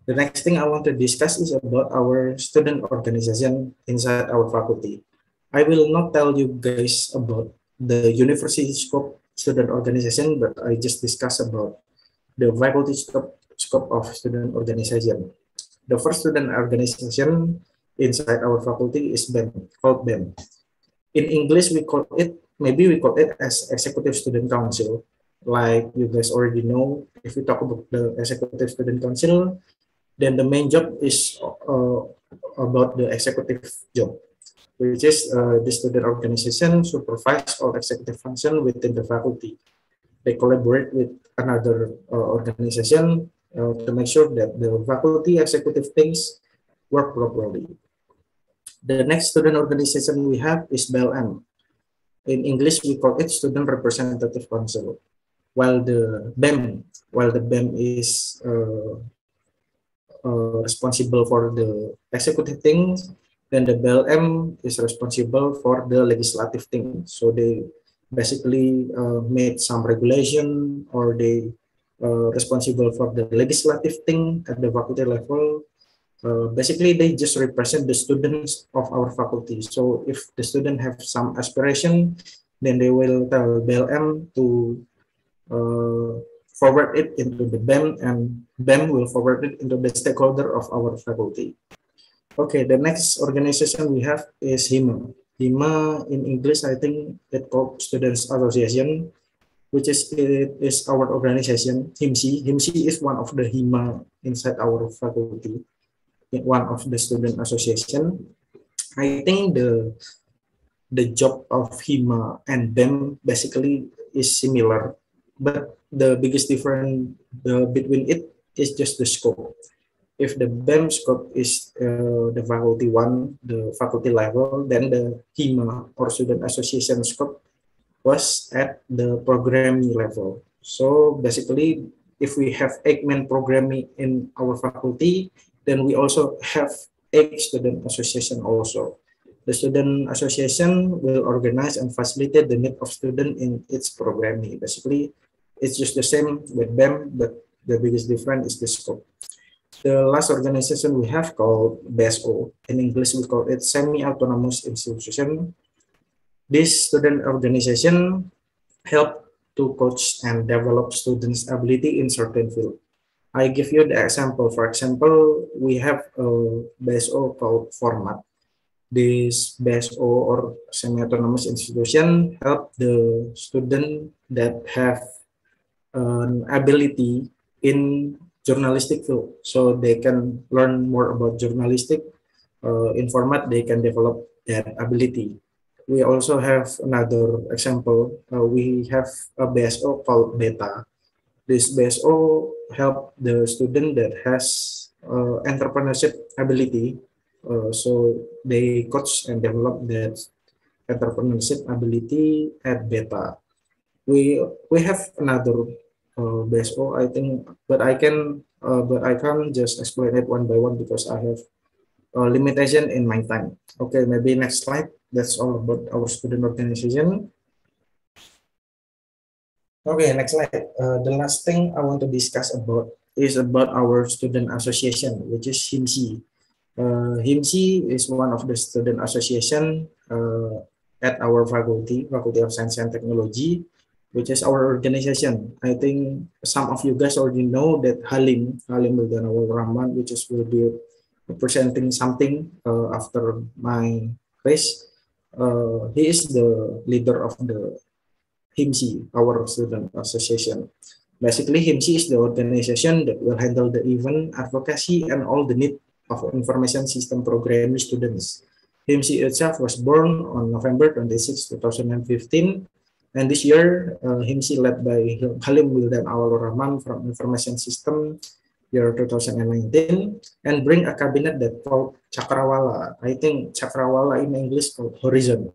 The next thing I want to discuss is about our student organization inside our faculty. I will not tell you guys about the university scope student organization, but I just discuss about the faculty scope, scope of student organization. The first student organization inside our faculty is BEM, called BEM. In English, we call it maybe we call it as executive student council like you guys already know if we talk about the executive student council then the main job is uh, about the executive job which is uh, the student organization supervise all executive function within the faculty they collaborate with another uh, organization uh, to make sure that the faculty executive things work properly the next student organization we have is BLM in English we call it Student Representative Council. While the BEM, while the BEM is uh, uh, responsible for the executive things, then the BLM is responsible for the legislative things. So they basically uh, made some regulation or they uh, responsible for the legislative thing at the faculty level uh, basically they just represent the students of our faculty. So if the student have some aspiration, then they will tell BLM to uh, forward it into the BEM and BEM will forward it into the stakeholder of our faculty. Okay, the next organization we have is HIMA. HIMA in English, I think it called Students Association, which is it is our organization, HIMSI. HIMSI is one of the HIMA inside our faculty one of the student association. I think the the job of HIMA and them basically is similar, but the biggest difference uh, between it is just the scope. If the BEM scope is uh, the faculty one, the faculty level, then the HIMA or student association scope was at the programming level. So basically, if we have Eggman programming in our faculty, then we also have eight student association also. The student association will organize and facilitate the need of student in its programming. Basically, it's just the same with BEM, but the biggest difference is the scope the last organization we have called BSO. In English, we call it Semi-Autonomous Institution. This student organization help to coach and develop students' ability in certain field. I give you the example. For example, we have a BSO called Format. This BSO or semi-autonomous institution help the student that have an ability in journalistic field. So they can learn more about journalistic uh, in format they can develop that ability. We also have another example uh, we have a bso called beta. This bso help the student that has uh, entrepreneurship ability uh, so they coach and develop that entrepreneurship ability at beta. We we have another uh, BSO, I think, but I can, uh, but I can't just explain it one by one because I have a limitation in my time. Okay, maybe next slide. That's all about our student organization. Okay, next slide. Uh, the last thing I want to discuss about is about our student association, which is HIMSI. Uh, HIMSI is one of the student association uh, at our faculty, Faculty of Science and Technology which is our organization. I think some of you guys already know that Halim, Halim Wildanawal Rahman, which is will be presenting something uh, after my race. Uh, he is the leader of the HIMSI, our student association. Basically, HIMSI is the organization that will handle the event, advocacy, and all the need of information system programming students. HIMSI itself was born on November 26, 2015 and this year, uh, HIMSI led by Halim Wildan Awalur Rahman from Information System year 2019 and bring a cabinet that called Chakrawala. I think Chakrawala in English called Horizon.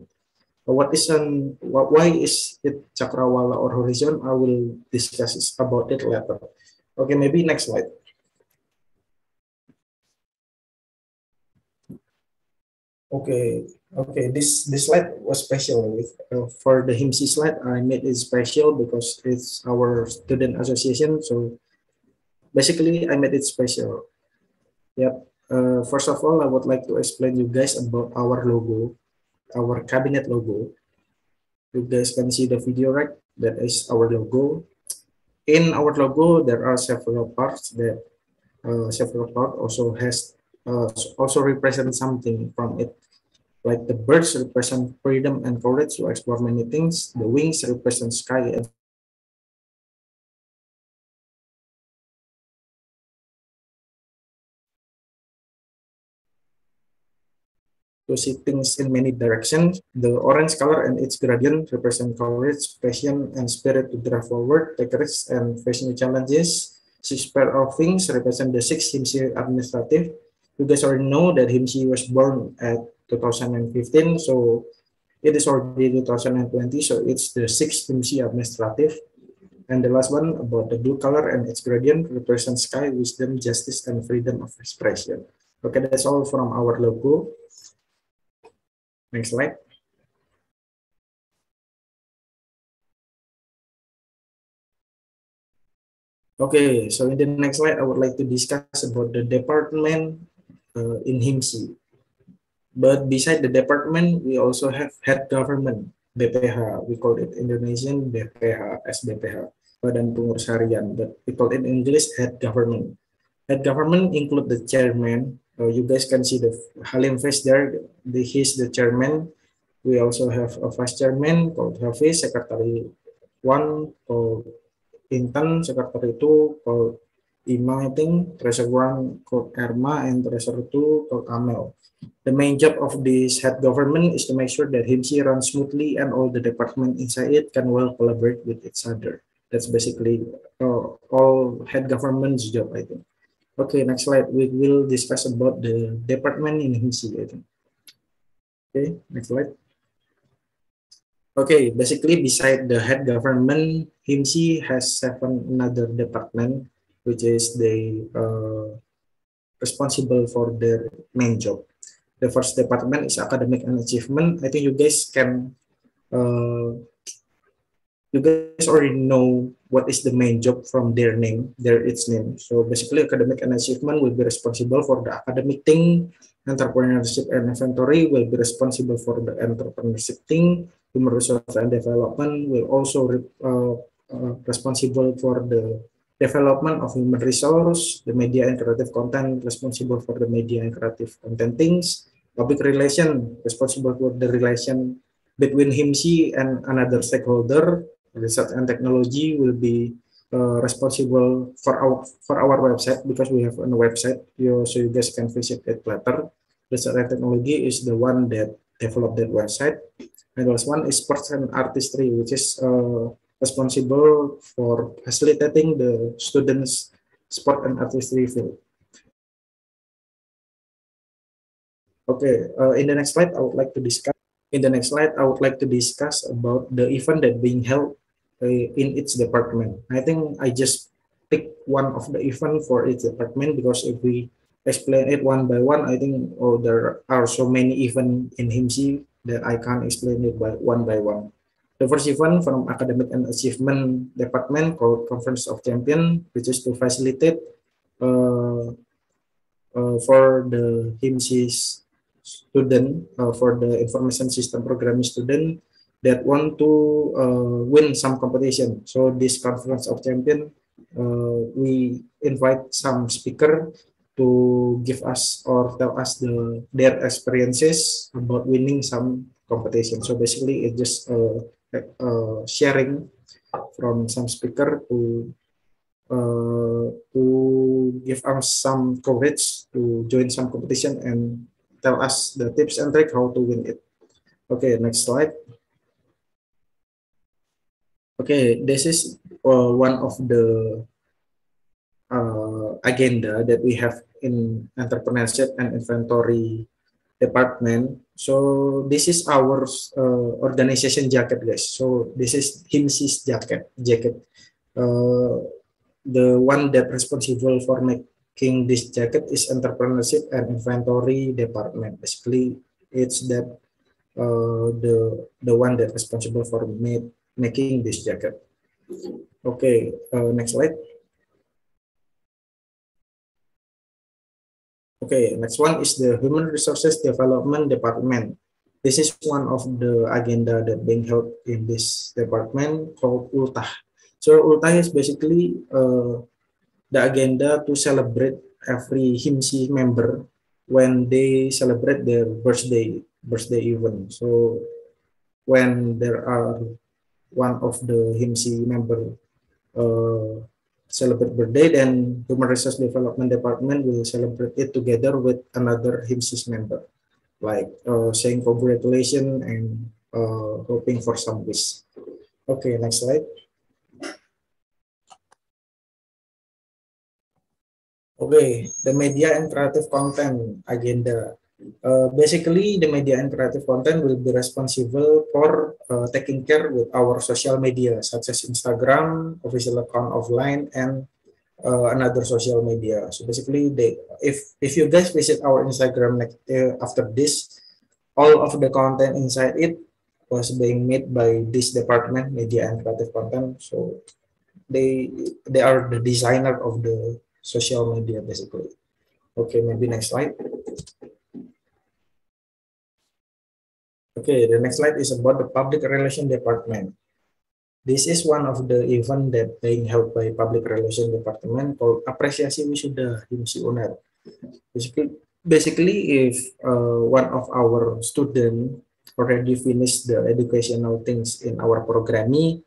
What is an why is it Chakrawala or Horizon? I will discuss about it later. Okay, maybe next slide. Okay, okay. This this slide was special. With, uh, for the HIMSI slide, I made it special because it's our student association. So basically, I made it special. Yep. Uh, first of all, I would like to explain you guys about our logo, our cabinet logo. You guys can see the video, right? That is our logo. In our logo, there are several parts that uh, several part also has uh, also represent something from it. Like the birds represent freedom and courage to explore many things. The wings represent sky and to see things in many directions. The orange color and its gradient represent courage, passion, and spirit to drive forward, take risks, and face new challenges. Six pair of wings represent the six HIMSI administrative you guys already know that HIMSI was born at 2015, so it is already 2020, so it's the sixth HIMSI administrative. And the last one about the blue color and its gradient represents sky, wisdom, justice, and freedom of expression. Okay, that's all from our logo. Next slide. Okay, so in the next slide, I would like to discuss about the department uh, in HIMSI. But beside the department, we also have head government, BPH. We call it Indonesian BPH, SBPH, Badan Pengurus Harian, but we call it in English head government. Head government include the chairman. Uh, you guys can see the Halim face there. The, he's the chairman. We also have a vice chairman called Hafiz, secretary one called Intan, secretary two called Ima, I treasure one called Erma and treasure two called Amel. The main job of this head government is to make sure that HIMSI runs smoothly and all the department inside it can well collaborate with each other. That's basically uh, all head government's job, I think. Okay, next slide. We will discuss about the department in HIMSI, I think. Okay, next slide. Okay, basically beside the head government, HIMSI has seven another department, which is the uh, responsible for their main job. The first department is academic and achievement. I think you guys can uh, you guys already know what is the main job from their name, their its name. So basically academic and achievement will be responsible for the academic thing, entrepreneurship and inventory will be responsible for the entrepreneurship thing, human resource and development will also uh, uh, responsible for the development of human resource, the media and creative content responsible for the media and creative content things, public relation responsible for the relation between HIMSI and another stakeholder, research and technology will be uh, responsible for our for our website because we have a website. You, so you guys can visit it later. Research and technology is the one that developed that website. And the last one is and artistry which is uh, responsible for facilitating the students sport and artistry field okay uh, in the next slide i would like to discuss in the next slide i would like to discuss about the event that being held uh, in its department. I think I just pick one of the event for its department because if we explain it one by one, I think oh there are so many event in HIMSI that I can't explain it by one by one. The first event from Academic and Achievement Department called Conference of Champion, which is to facilitate uh, uh, for the HIMSI student, uh, for the information system programming student, that want to uh, win some competition. So this conference of champion, uh, we invite some speaker to give us or tell us the their experiences about winning some competition. So basically, it's just uh, uh, sharing from some speaker to uh, to give us some courage to join some competition and tell us the tips and trick how to win it. Okay, next slide. Okay, this is uh, one of the uh, agenda that we have in entrepreneurship and inventory department. So this is our uh, organization jacket, guys. So this is HIMSI's jacket. Jacket. Uh, the one that responsible for making this jacket is entrepreneurship and inventory department. Basically, it's that uh, the the one that responsible for made making this jacket. Okay, uh, next slide. Okay, next one is the Human Resources Development Department. This is one of the agenda that being held in this department called ULTAH. So ULTAH is basically uh, the agenda to celebrate every HIMSI member when they celebrate their birthday birthday event. So when there are one of the HIMSI member uh, celebrate birthday, then Human Resource Development Department will celebrate it together with another HIMSI member, like uh, saying congratulations and uh, hoping for some wish. Okay, next slide. Okay, the media and creative content agenda. Uh, basically, the media and creative content will be responsible for uh, taking care with our social media, such as Instagram, official account offline, and uh, another social media. So basically, they if if you guys visit our Instagram next, uh, after this, all of the content inside it was being made by this department, media and creative content. So they they are the designer of the social media, basically. Okay, maybe next slide. Okay, the next slide is about the public relation department. This is one of the event that being held by public relation department called Apresiasi Wisuda HIMSI UNAIR. Basically, basically if uh, one of our student already finished the educational things in our programming,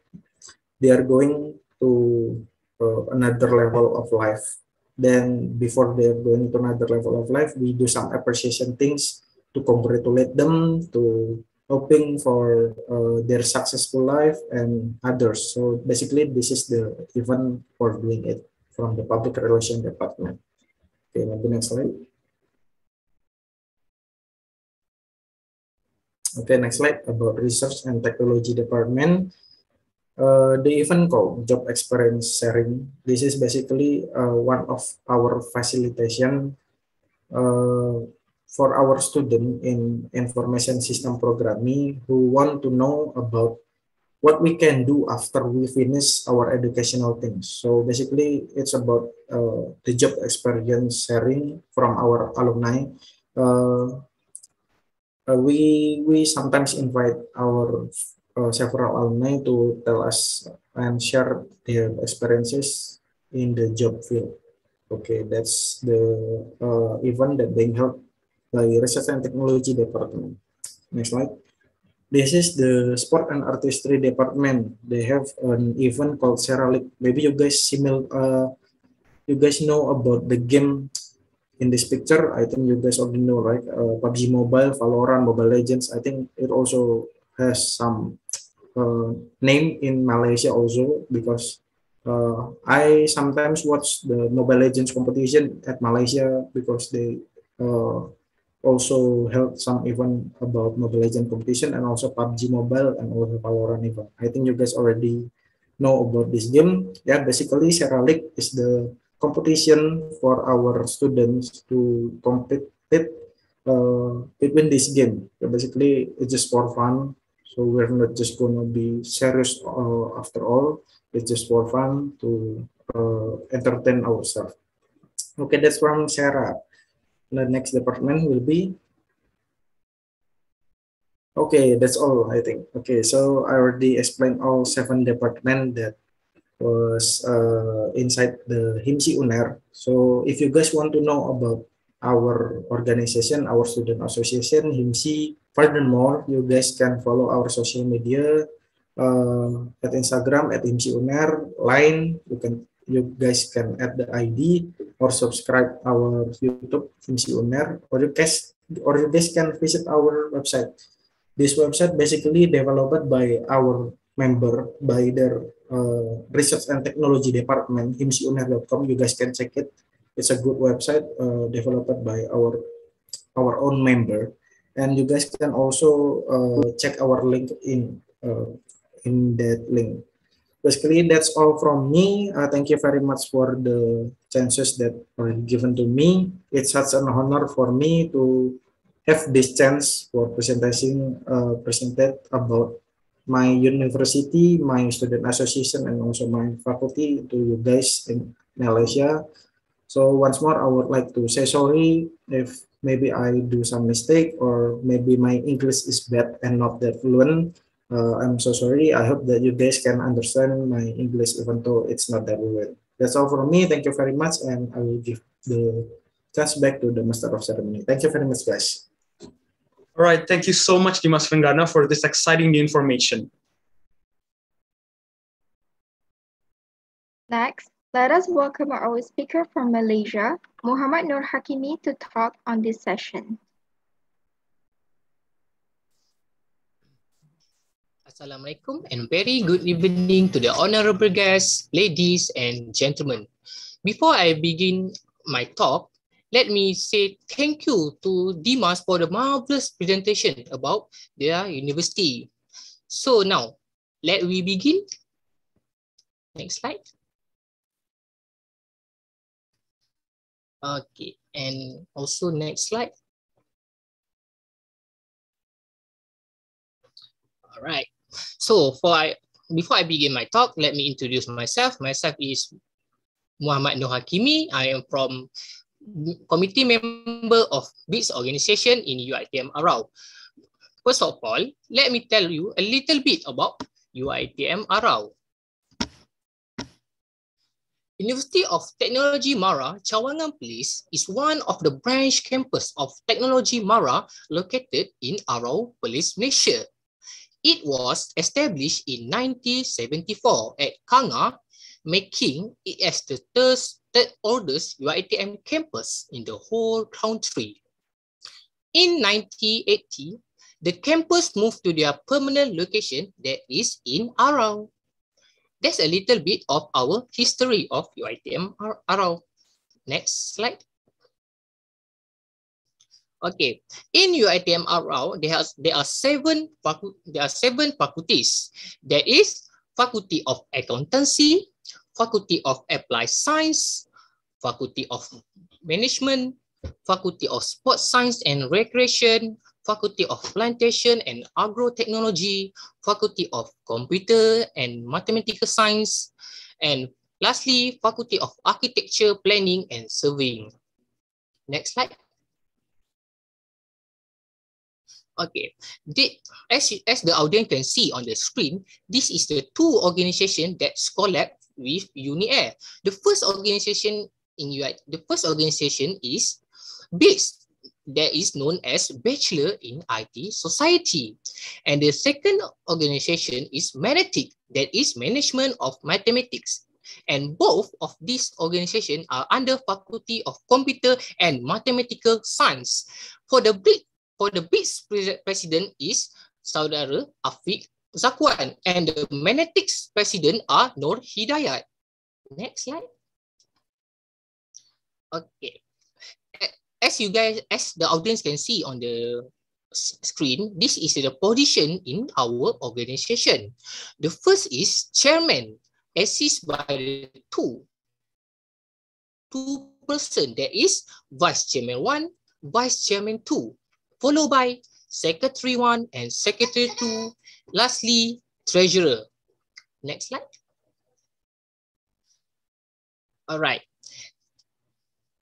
they are going to uh, another level of life. Then before they are going to another level of life, we do some appreciation things to congratulate them, to hoping for uh, their successful life and others. So basically, this is the event for doing it from the public relation department. Okay, maybe next slide. Okay, next slide about research and technology department. Uh, the event called job experience sharing. This is basically uh, one of our facilitation uh, for our student in information system programming who want to know about what we can do after we finish our educational things. So basically, it's about uh, the job experience sharing from our alumni. Uh, uh, we we sometimes invite our uh, several alumni to tell us and share their experiences in the job field. Okay, that's the uh, event that being held by Research and Technology Department. Next slide. This is the Sport and Artistry Department. They have an event called Seralik. Maybe you guys similar, uh, you guys know about the game in this picture. I think you guys already know, right? Uh, PUBG Mobile, Valorant, Mobile Legends. I think it also has some uh, name in Malaysia also because uh, I sometimes watch the Mobile Legends competition at Malaysia because they uh, also held some event about Mobile Legend competition and also PUBG Mobile and also Valorant event. I think you guys already know about this game. Yeah, basically Sierra League is the competition for our students to compete uh, between this game. Yeah, basically, it's just for fun. So we're not just gonna be serious uh, after all. It's just for fun to uh, entertain ourselves. Okay, that's from Sarah the next department will be? Okay that's all i think. Okay so i already explained all seven department that was uh, inside the himsi UNAIR so if you guys want to know about our organization our student association himsi furthermore you guys can follow our social media uh, at instagram at himsi UNAIR line. You can you guys can add the id or subscribe our YouTube Fungsi Uner, or you guys or you guys can visit our website. This website basically developed by our member by their uh, research and technology department himsiuner.com. You guys can check it. It's a good website uh, developed by our our own member, and you guys can also uh, check our link in uh, in that link basically that's all from me. Uh, thank you very much for the chances that were given to me. It's such an honor for me to have this chance for presenting uh, presented about my university, my student association, and also my faculty to you guys in Malaysia. So once more, I would like to say sorry if maybe I do some mistake or maybe my English is bad and not that fluent. Uh, I'm so sorry. I hope that you guys can understand my English even though it's not that well. That's all from me. Thank you very much. And I will give the chance back to the Master of Ceremony. Thank you very much, guys. All right. Thank you so much, Dimas Venggana, for this exciting new information. Next, let us welcome our speaker from Malaysia, Muhammad Nur Hakimi, to talk on this session. Assalamualaikum and very good evening to the honorable guests, ladies and gentlemen. Before I begin my talk, let me say thank you to Dimas for the marvelous presentation about their university. So now, let we begin. Next slide. Okay, and also next slide. All right. So for I, before I begin my talk, let me introduce myself. Myself is Muhammad Nur Hakimi. I am from committee member of BITS organization in UITM Arau. First of all, let me tell you a little bit about UITM Arau. University of Technology Mara, Cawangan Perlis is one of the branch campus of Technology Mara located in Arau, Perlis, Malaysia. It was established in 1974 at Kangar, making it as the third, third oldest UITM campus in the whole country. In 1980, the campus moved to their permanent location that is in Arau. That's a little bit of our history of UITM Arau. Next slide. Okay, in UITM Arau, there, has, there are seven there are seven faculties. That is Faculty of Accountancy, Faculty of Applied Science, Faculty of Management, Faculty of Sports Science and Recreation, Faculty of Plantation and Agro-Technology, Faculty of Computer and Mathematical Science, and lastly, Faculty of Architecture, Planning and Surveying. Next slide. Okay, the, as, as the audience can see on the screen, this is the two organization that collab with UNAIR. The first organization in UI, the first organization is BITS, that is known as Bachelor in IT Society. And the second organization is Manetic, that is Management of Mathematics. And both of these organizations are under Faculty of Computer and Mathematical Science. For the for the BITS president is Saudara Afiq Zakwan and the Manetics president are Nur Hidayat. Next slide. Okay. As you guys, as the audience can see on the screen, this is the position in our organization. The first is chairman, assist by two, two person. There is vice chairman one, vice chairman two followed by secretary one and secretary two. Lastly, treasurer. Next slide. All right.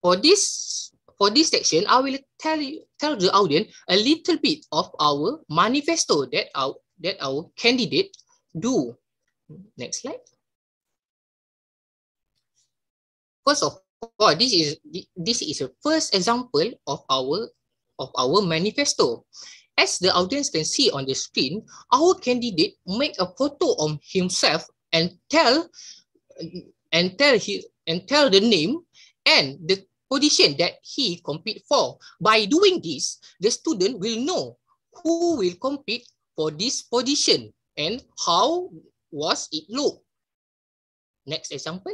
For this for this section, I will tell you tell the audience a little bit of our manifesto that our that our candidate do. Next slide. First of all, this is this is a first example of our of our manifesto. As the audience can see on the screen, our candidate make a photo of himself and tell and tell he and tell the name and the position that he compete for. By doing this, the student will know who will compete for this position and how was it look. Next example.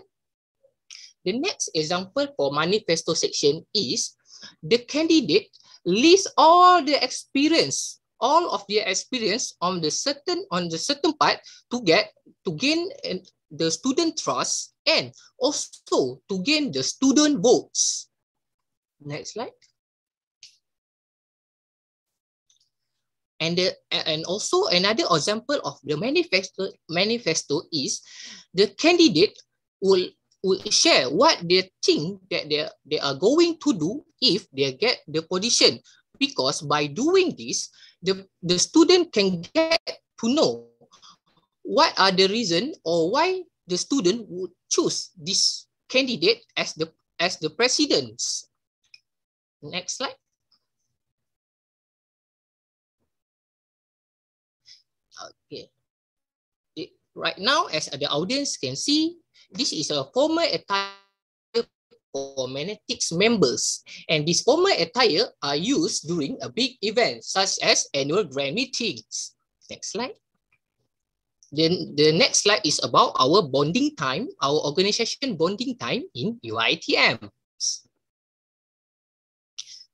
The next example for manifesto section is the candidate list all the experience all of their experience on the certain on the certain part to get to gain the student trust and also to gain the student votes. Next slide. And the, and also another example of the manifesto manifesto is the candidate will will share what they think that they, they are going to do if they get the position. Because by doing this, the, the student can get to know what are the reason or why the student would choose this candidate as the as the presidents. Next slide. Okay. Right now, as the audience can see, this is a formal attire for Manetics members. And these formal attire are used during a big event such as annual grand meetings. Next slide. Then the next slide is about our bonding time, our organization bonding time in UITM.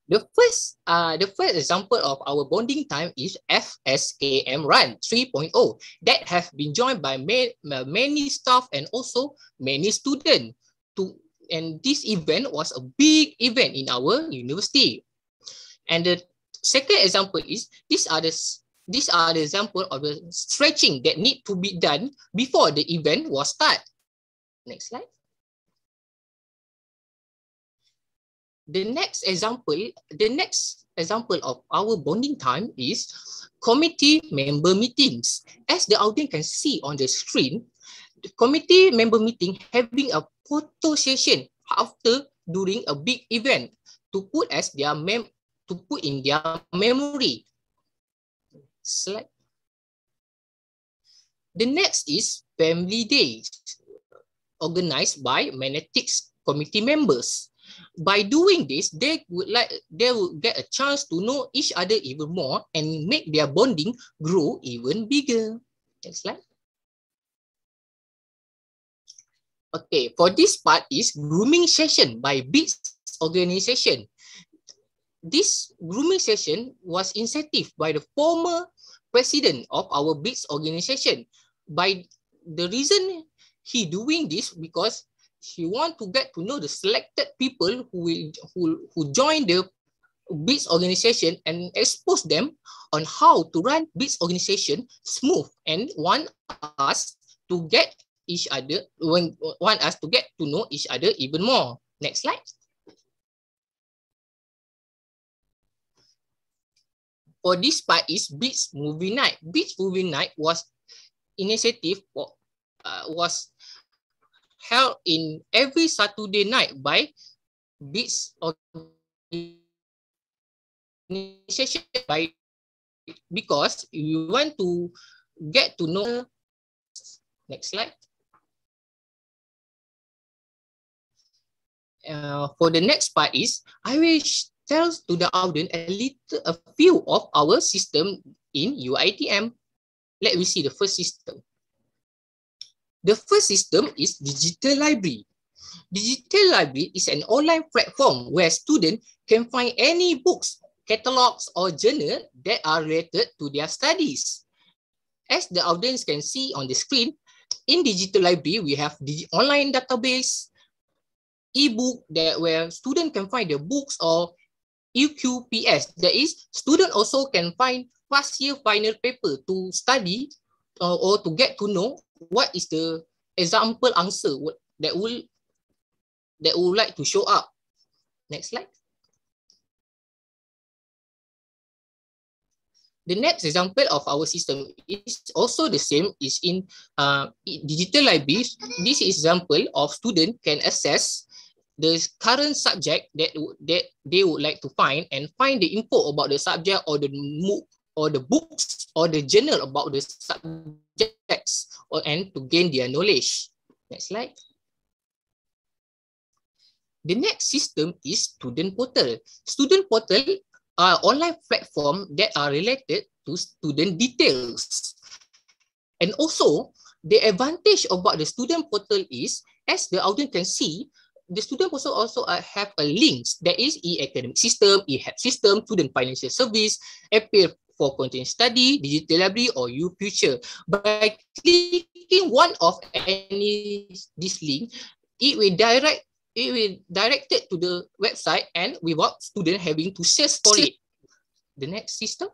The first, uh, the first example of our bonding time is FSKM Run 3.0 that have been joined by ma many staff and also many students. To and this event was a big event in our university. And the second example is these are the these are the example of the stretching that need to be done before the event was start. Next slide. The next example, the next example of our bonding time is committee member meetings. As the audience can see on the screen, the committee member meeting having a photo session after during a big event to put as their mem to put in their memory. Slide. The next is family days organized by Manetics committee members by doing this, they would like they would get a chance to know each other even more and make their bonding grow even bigger. Next slide. Okay, for this part is grooming session by BITS organization. this grooming session was incentive by the former president of our BITS organization. By the reason he doing this because he want to get to know the selected people who will who, who join the BITS organization and expose them on how to run BITS organization smooth and want us to get each other when want us to get to know each other even more. Next slide. For this part is BITS Movie Night. BITS Movie Night was initiative uh, was held in every Saturday night by BITS organization by because you want to get to know next slide uh, for the next part is I will tell to the audience a little a few of our system in UITM. Let me see the first system. The first system is digital library. Digital library is an online platform where students can find any books, catalogs, or journal that are related to their studies. As the audience can see on the screen, in digital library, we have the online database, e-book that where student can find the books or UQPS. That is, student also can find past year final paper to study uh, or to get to know what is the example answer that will that would like to show up. Next slide. The next example of our system is also the same is in uh, digital libraries. This example of student can assess the current subject that that they would like to find and find the info about the subject or the MOOC or the books or the journal about the subjects or and to gain their knowledge. Next slide. The next system is student portal. Student portal are online platform that are related to student details. And also, the advantage about the student portal is, as the audience can see, the student also also uh, have a links that is e-academic system, e-help system, student financial service, appear for content study, digital library, or U future. By clicking one of any this link, it will direct it will direct it to the website and without student having to search for it. The next system.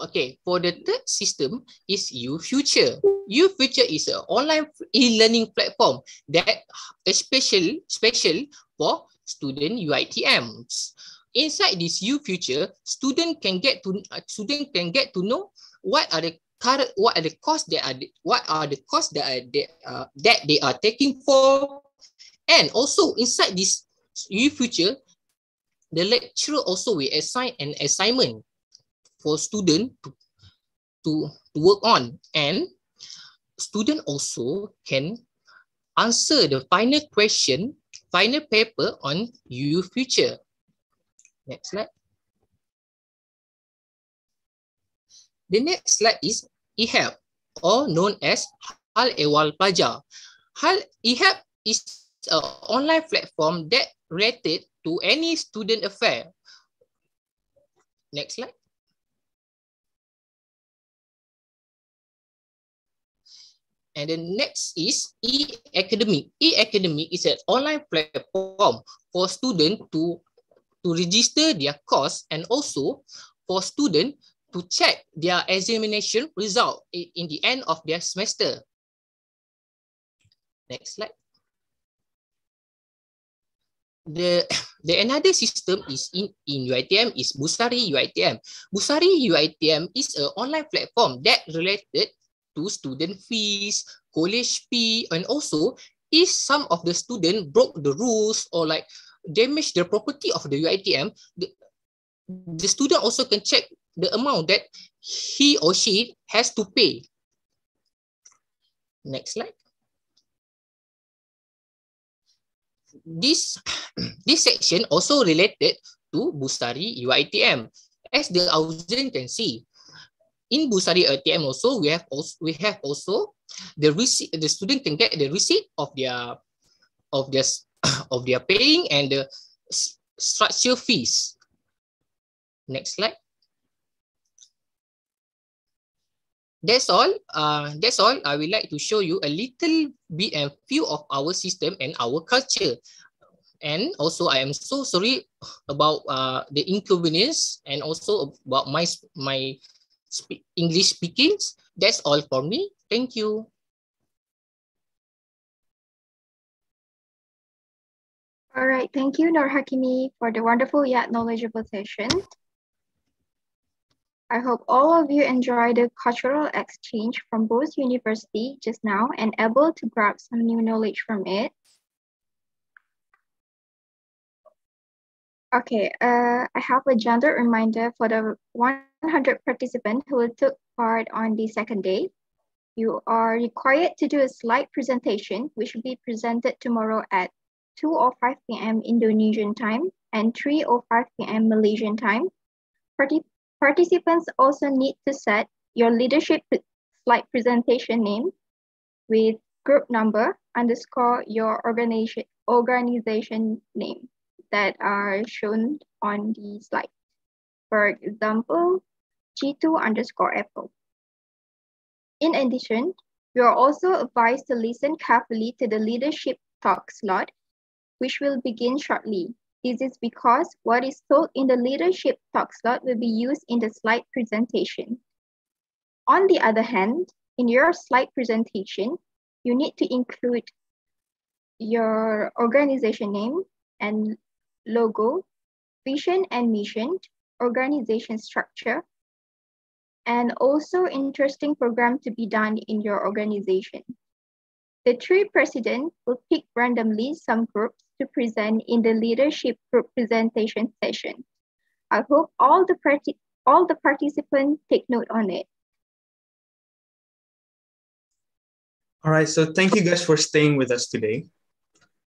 Okay, for the third system is U Future. U Future is an online e-learning platform that special, special for student UITMs. Inside this U Future, student can get to uh, student can get to know what are the current what are the course that are what are the course that are that, uh, that they are taking for, and also inside this U Future, the lecturer also will assign an assignment for student to, to, to work on and student also can answer the final question, final paper on U future. Next slide. The next slide is EHELP or known as Hal Ehwal Pelajar. Hal EHELP is an online platform that related to any student affair. Next slide. And the next is e-academic. E-academic is an online platform for students to, to register their course and also for students to check their examination result in the end of their semester. Next slide. The, the another system is in, in UITM is Busari UITM. Busari UITM is an online platform that related to student fees, college fee, and also if some of the student broke the rules or like damage the property of the UITM, the, the student also can check the amount that he or she has to pay. Next slide. This, this section also related to Busari UITM. As the audience can see, in Busari UITM also we have also we have also the receipt the student can get the receipt of their of their of their paying and the structure fees. Next slide. That's all. Uh, that's all. I would like to show you a little bit and few of our system and our culture. And also, I am so sorry about uh, the inconvenience and also about my my English speakings. That's all for me. Thank you. All right, thank you, Nur Hakimi, for the wonderful yet knowledgeable session. I hope all of you enjoyed the cultural exchange from both university just now and able to grab some new knowledge from it. Okay, uh, I have a gentle reminder for the 100 participants who took part on the second day. You are required to do a slide presentation, which will be presented tomorrow at 2 or 5 p.m. Indonesian time and 3 or 5 p.m. Malaysian time. Party Participants also need to set your leadership slide presentation name with group number underscore your organization, organization name that are shown on the slide. For example, G2 underscore Apple. In addition, you are also advised to listen carefully to the leadership talk slot, which will begin shortly. This is because what is told in the leadership talk slot will be used in the slide presentation. On the other hand, in your slide presentation, you need to include your organization name and logo, vision and mission, organization structure, and also interesting program to be done in your organization. The three presidents will pick randomly some groups to present in the leadership group presentation session. I hope all the, all the participants take note on it. All right, so thank you guys for staying with us today.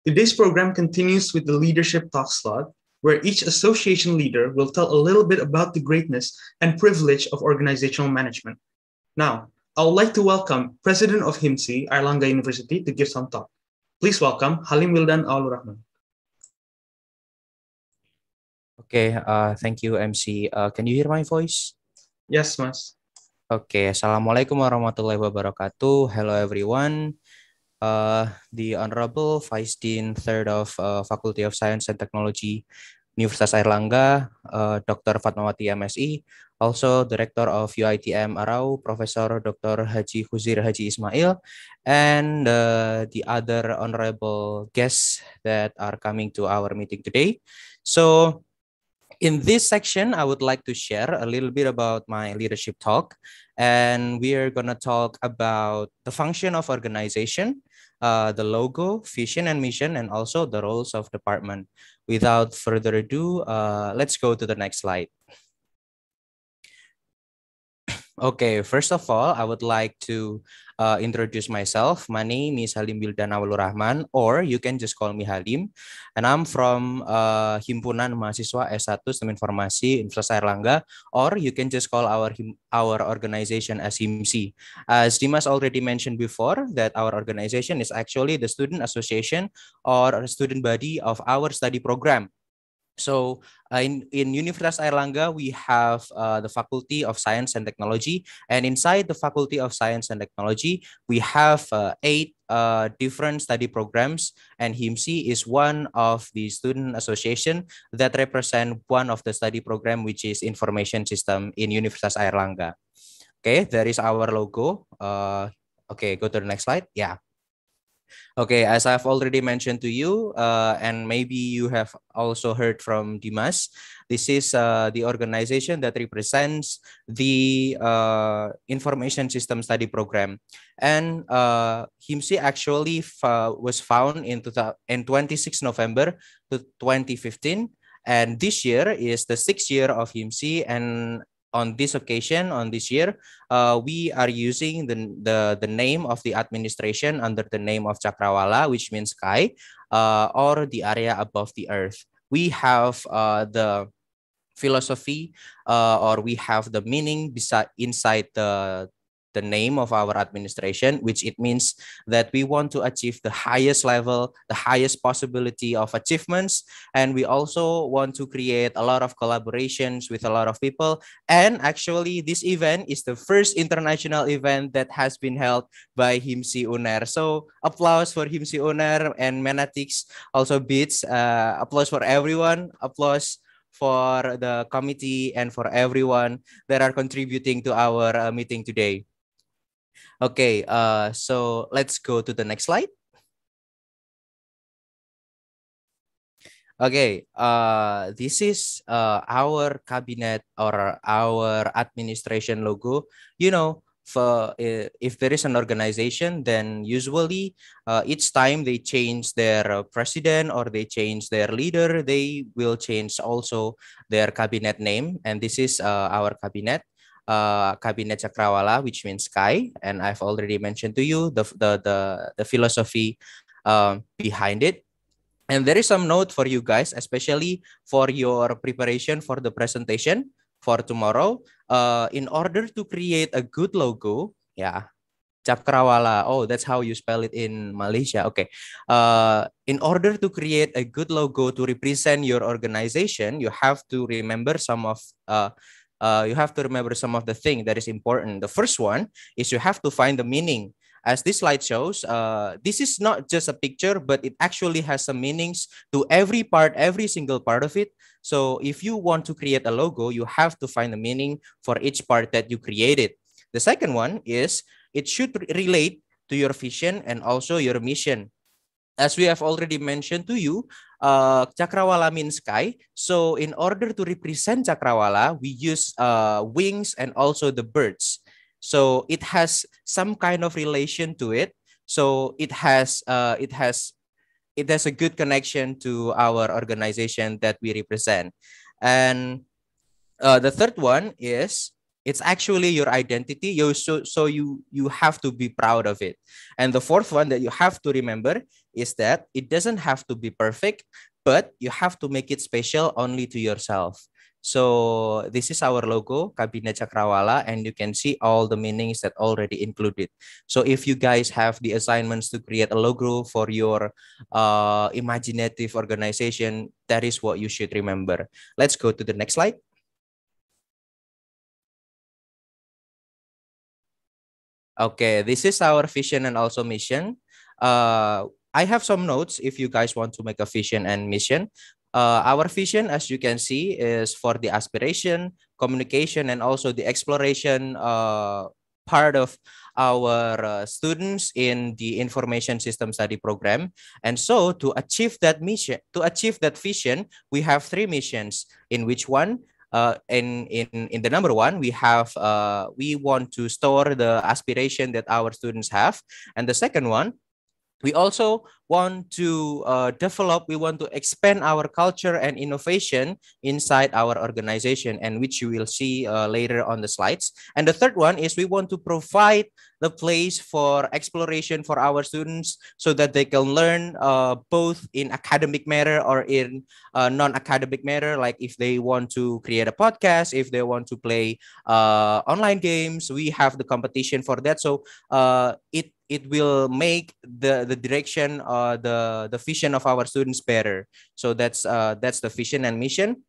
Today's program continues with the leadership talk slot, where each association leader will tell a little bit about the greatness and privilege of organizational management. Now, I would like to welcome President of HIMSI, Airlangga University, to give some talk. Please welcome Halim Wildan Al Rahman. Okay, uh, thank you, MC. Uh, can you hear my voice? Yes, Mas. Okay, Assalamualaikum warahmatullahi wabarakatuh. Hello, everyone. Uh, the Honorable Vice Dean, Third of uh, Faculty of Science and Technology, Universitas Airlangga, uh, Dr. Fatmawati MSI, also Director of UITM Arau, Professor Dr. Haji Huzir Haji Ismail, and uh, the other honorable guests that are coming to our meeting today. So in this section, I would like to share a little bit about my leadership talk. And we are going to talk about the function of organization, uh, the logo, vision and mission, and also the roles of department. Without further ado, uh, let's go to the next slide. Okay, first of all, I would like to uh, introduce myself. My name is Halim Bildan Rahman, or you can just call me Halim. And I'm from uh, Himpunan Mahasiswa S1 Sistem Informasi Universitas Airlangga, or you can just call our our organization as HIMSI. As Dimas already mentioned before, that our organization is actually the student association or student body of our study program. So uh, in, in Universitas Airlangga, we have uh, the Faculty of Science and Technology. And inside the Faculty of Science and Technology, we have uh, eight uh, different study programs. And HIMSI is one of the student association that represent one of the study program, which is Information System in Universitas Airlangga. Okay, there is our logo. Uh, okay, go to the next slide. Yeah. Okay, as I've already mentioned to you, uh, and maybe you have also heard from Dimas, this is uh, the organization that represents the uh, information system study program. And uh, HIMSI actually was found in, in 26 November to 2015. And this year is the sixth year of HIMSI and on this occasion, on this year, uh, we are using the, the, the name of the administration under the name of Cakrawala, which means sky, uh, or the area above the earth. We have uh, the philosophy uh, or we have the meaning beside inside the the name of our administration, which it means that we want to achieve the highest level, the highest possibility of achievements. And we also want to create a lot of collaborations with a lot of people. And actually, this event is the first international event that has been held by HIMSI UNAIR. So applause for HIMSI UNAIR and Menatics also BITS. Uh, applause for everyone. Applause for the committee and for everyone that are contributing to our uh, meeting today. Okay, uh, so let's go to the next slide. Okay, uh, this is uh, our cabinet or our administration logo. You know, for if there is an organization, then usually uh, each time they change their president or they change their leader, they will change also their cabinet name. And this is uh, our cabinet uh, Kabinet Cakrawala, which means sky. And I've already mentioned to you the, the, the, the philosophy uh, behind it. And there is some note for you guys, especially for your preparation for the presentation for tomorrow. Uh, in order to create a good logo, yeah, Cakrawala. Oh, that's how you spell it in Malaysia. Okay. Uh, in order to create a good logo to represent your organization, you have to remember some of uh, uh, you have to remember some of the things that is important. The first one is you have to find the meaning. As this slide shows, uh, this is not just a picture, but it actually has some meanings to every part, every single part of it. So if you want to create a logo, you have to find the meaning for each part that you created. The second one is it should relate to your vision and also your mission as we have already mentioned to you, uh, Cakrawala means sky. So in order to represent Cakrawala, we use uh, wings and also the birds. So it has some kind of relation to it. So it has uh, it has it has a good connection to our organization that we represent. And uh, the third one is it's actually your identity you so, so you you have to be proud of it and the fourth one that you have to remember is that it doesn't have to be perfect but you have to make it special only to yourself so this is our logo Kabinet Cakrawala and you can see all the meanings that already included. So if you guys have the assignments to create a logo for your uh, imaginative organization, that is what you should remember. Let's go to the next slide. Okay, this is our vision and also mission. Uh, I have some notes if you guys want to make a vision and mission. Uh, our vision, as you can see, is for the aspiration, communication, and also the exploration uh, part of our uh, students in the information system study program. And so to achieve that mission, to achieve that vision, we have three missions in which one uh, in in in the number one we have uh, we want to store the aspiration that our students have. And the second one we also want to uh, develop, we want to expand our culture and innovation inside our organization, and which you will see uh, later on the slides. And the third one is we want to provide the place for exploration for our students so that they can learn uh, both in academic matter or in uh, non-academic matter, like if they want to create a podcast, if they want to play uh, online games, we have the competition for that. So uh, it it will make the the direction the the vision of our students better. So that's uh that's the vision and mission.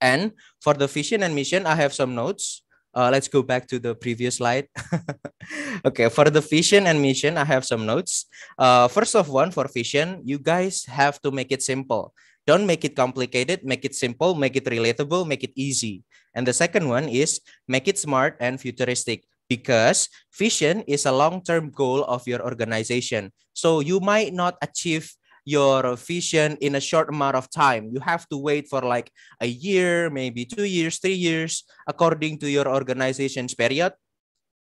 And for the vision and mission i have some notes. Uh, let's go back to the previous slide. Okay for the vision and mission i have some notes. Uh first of one for vision you guys have to make it simple. Don't make it complicated make it simple make it relatable make it easy. And the second one is make it smart and futuristic because vision is a long-term goal of your organization. So you might not achieve your vision in a short amount of time. You have to wait for like a year, maybe two years, three years, according to your organization's period.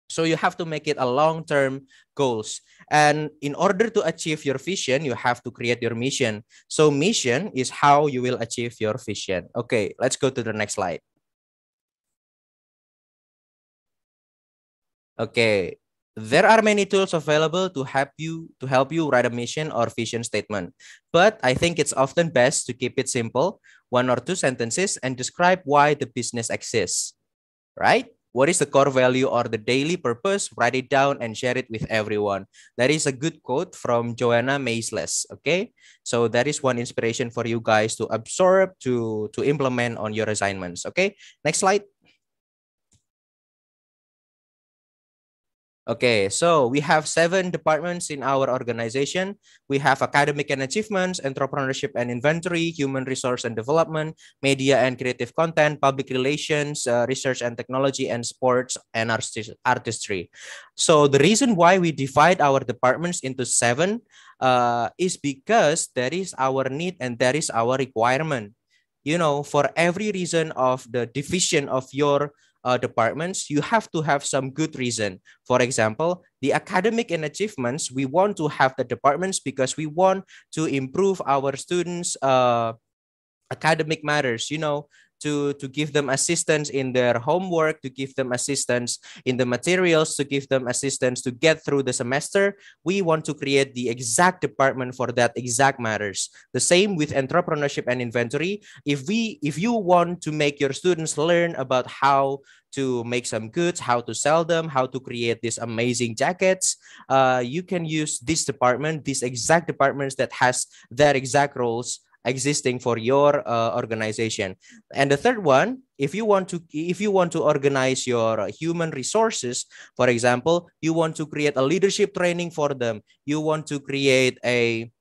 So you have to make it a long-term goals. And in order to achieve your vision, you have to create your mission. So mission is how you will achieve your vision. Okay, let's go to the next slide. Okay, there are many tools available to help you to help you write a mission or vision statement. But I think it's often best to keep it simple, one or two sentences, and describe why the business exists. Right? What is the core value or the daily purpose? Write it down and share it with everyone. That is a good quote from Joanna Meiseles. Okay, so that is one inspiration for you guys to absorb to to implement on your assignments. Okay, next slide. Okay, so we have seven departments in our organization. We have academic and achievements, entrepreneurship and inventory, human resource and development, media and creative content, public relations, uh, research and technology, and sports and artistry. So the reason why we divide our departments into seven uh, is because that is our need and that is our requirement. You know, for every reason of the division of your uh, departments, you have to have some good reason. For example, the academic and achievements, we want to have the departments because we want to improve our students' uh, academic matters. You know, to, to give them assistance in their homework, to give them assistance in the materials, to give them assistance to get through the semester. We want to create the exact department for that exact matters. The same with entrepreneurship and inventory. If we if you want to make your students learn about how to make some goods, how to sell them, how to create these amazing jackets. Uh, you can use this department, these exact departments that has their exact roles existing for your uh, organization and the third one if you want to if you want to organize your human resources for example you want to create a leadership training for them you want to create a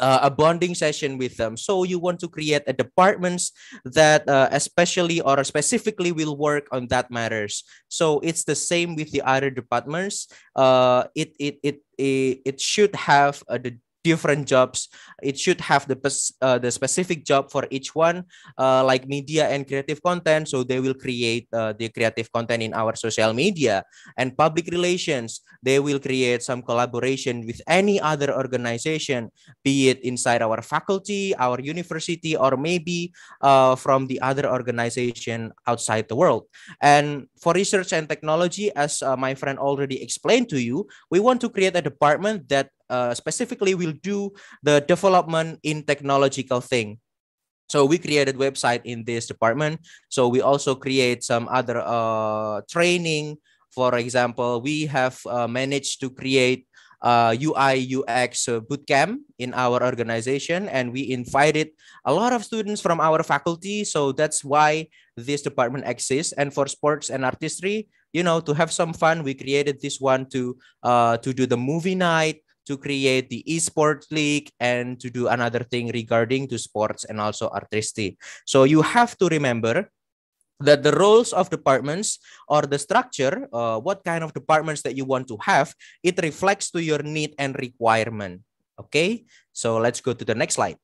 uh, a bonding session with them. So you want to create a departments that uh, especially or specifically will work on that matters. So it's the same with the other departments. Uh, it it it it, it should have uh, the different jobs. It should have the uh, the specific job for each one, uh, like media and creative content. So they will create uh, the creative content in our social media and public relations. They will create some collaboration with any other organization, be it inside our faculty, our university, or maybe uh, from the other organization outside the world. And for research and technology, as uh, my friend already explained to you, we want to create a department that uh, specifically will do the development in technological thing so we created website in this department so we also create some other uh, training for example we have uh, managed to create uh, UI UX bootcamp in our organization, and we invited a lot of students from our faculty. So that's why this department exists. And for sports and artistry, you know, to have some fun, we created this one to uh, to do the movie night, to create the esports league and to do another thing regarding to sports and also artistry. So you have to remember that the roles of departments or the structure, uh, what kind of departments that you want to have, it reflects to your need and requirement. Okay, so let's go to the next slide.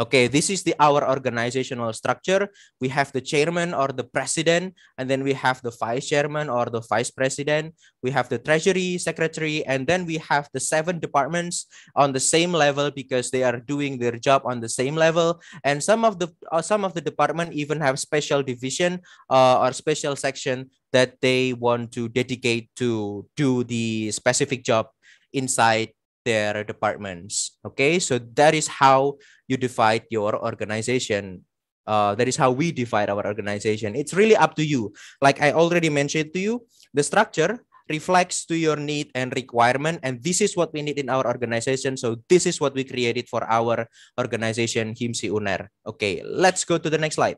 Okay, this is the our organizational structure. We have the chairman or the president, and then we have the vice chairman or the vice president. We have the treasury secretary, and then we have the seven departments on the same level because they are doing their job on the same level. And some of the uh, some of the department even have special division uh, or special section that they want to dedicate to do the specific job inside their departments. Okay, so that is how you divide your organization. Uh, that is how we divide our organization. It's really up to you. Like I already mentioned to you, the structure reflects to your need and requirement and this is what we need in our organization so this is what we created for our organization HIMSI UNAIR okay let's go to the next slide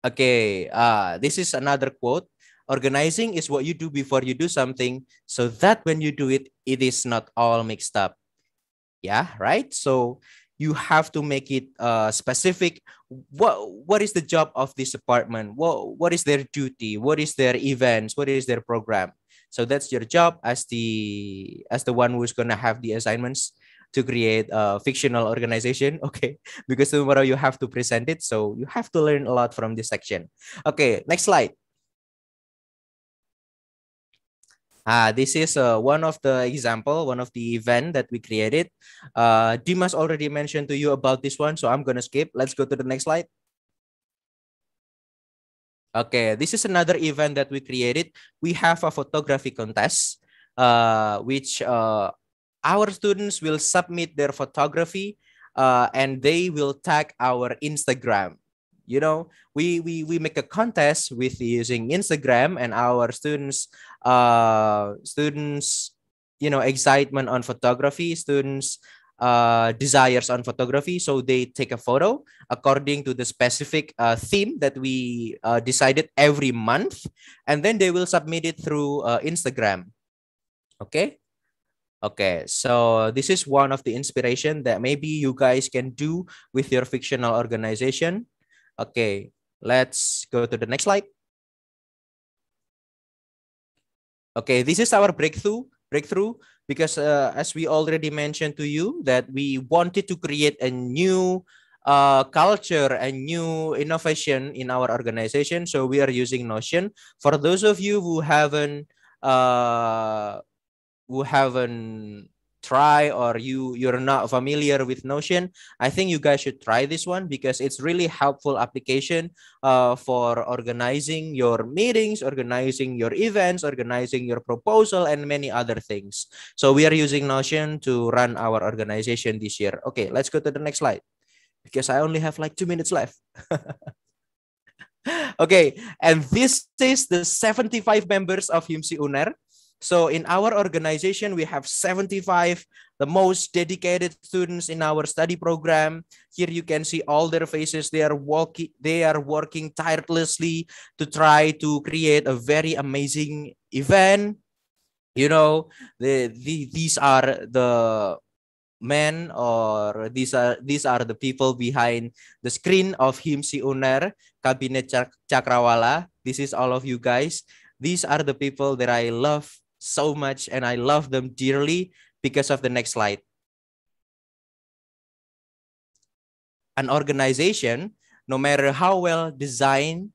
okay uh this is another quote Organizing is what you do before you do something so that when you do it, it is not all mixed up. Yeah, right? So you have to make it uh, specific. What what is the job of this department? What what is their duty? What is their events? What is their program? So that's your job as the as the one who's gonna have the assignments to create a fictional organization. Okay, because tomorrow you have to present it, so you have to learn a lot from this section. Okay, next slide. Uh, this is uh, one of the example, one of the event that we created. Uh, Dimas already mentioned to you about this one, so I'm going to skip. Let's go to the next slide. Okay, this is another event that we created. We have a photography contest, uh, which uh, our students will submit their photography uh, and they will tag our Instagram. You know, we we we make a contest with using Instagram, and our students, uh, students, you know, excitement on photography, students uh, desires on photography. So they take a photo according to the specific uh, theme that we uh, decided every month, and then they will submit it through uh, Instagram. Okay. Okay, so this is one of the inspiration that maybe you guys can do with your fictional organization. Okay, let's go to the next slide. Okay, this is our breakthrough breakthrough because uh, as we already mentioned to you that we wanted to create a new uh, culture and new innovation in our organization. So we are using Notion. For those of you who haven't uh, who haven't try or you you're not familiar with notion i think you guys should try this one because it's really helpful application uh, for organizing your meetings organizing your events organizing your proposal and many other things. So we are using notion to run our organization this year. Okay let's go to the next slide because i only have like two minutes left. Okay and this is the 75 members of HIMSI UNAIR so in our organization, we have 75, the most dedicated students in our study program. Here you can see all their faces. They are walking, they are working tirelessly to try to create a very amazing event. You know, the, the these are the men or these are these are the people behind the screen of HIMSI UNAIR, Kabinet Cakrawala. This is all of you guys. These are the people that I love so much and I love them dearly because of the next slide. An organization, no matter how well designed,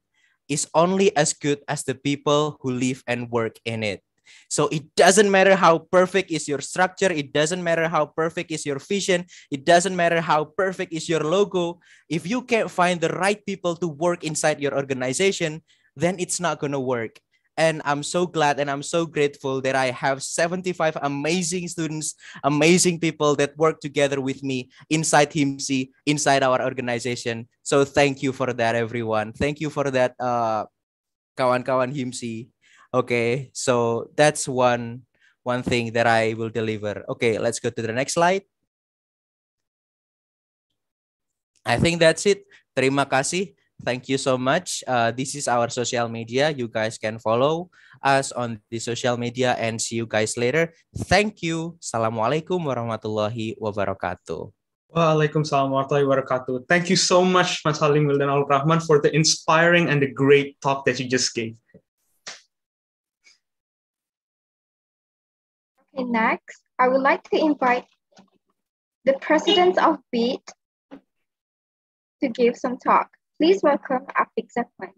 is only as good as the people who live and work in it. So it doesn't matter how perfect is your structure, it doesn't matter how perfect is your vision, it doesn't matter how perfect is your logo. If you can't find the right people to work inside your organization, then it's not going to work. And I'm so glad and I'm so grateful that I have 75 amazing students, amazing people that work together with me inside HIMSI, inside our organization. So thank you for that, everyone. Thank you for that, uh, kawan-kawan HIMSI. Okay, so that's one one thing that I will deliver. Okay, let's go to the next slide. I think that's it. Terima kasih. Thank you so much. Uh, this is our social media. You guys can follow us on the social media and see you guys later. Thank you. Assalamualaikum warahmatullahi wabarakatuh. Waalaikumsalam warahmatullahi wabarakatuh. Thank you so much, Mas Halim Wildan Al Rahman, for the inspiring and the great talk that you just gave. Okay, next, I would like to invite the president of BEAT to give some talk. Please welcome Afiq Zakwan.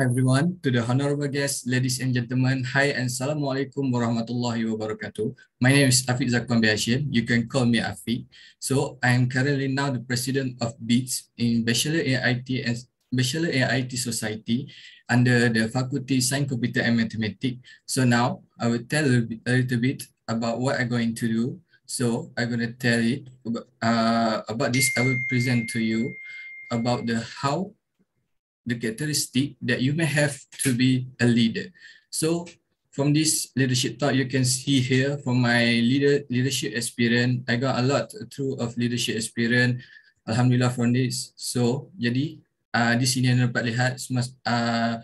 Hi everyone, to the honorable guests, ladies and gentlemen, hi and assalamualaikum warahmatullahi wabarakatuh. My name is Afiq Zakwan Biashir. You can call me Afiq. So I am currently now the president of BITS in Bachelor in IT and Bachelor in IT Society under the Faculty Science, Computer and Mathematics. So now I will tell a, a little bit about what I'm going to do. So I'm going to tell it uh, about this. I will present to you about the how the characteristic that you may have to be a leader. So from this leadership talk, you can see here from my leader leadership experience, I got a lot through of leadership experience. Alhamdulillah from this. So jadi uh, di sini anda dapat lihat uh,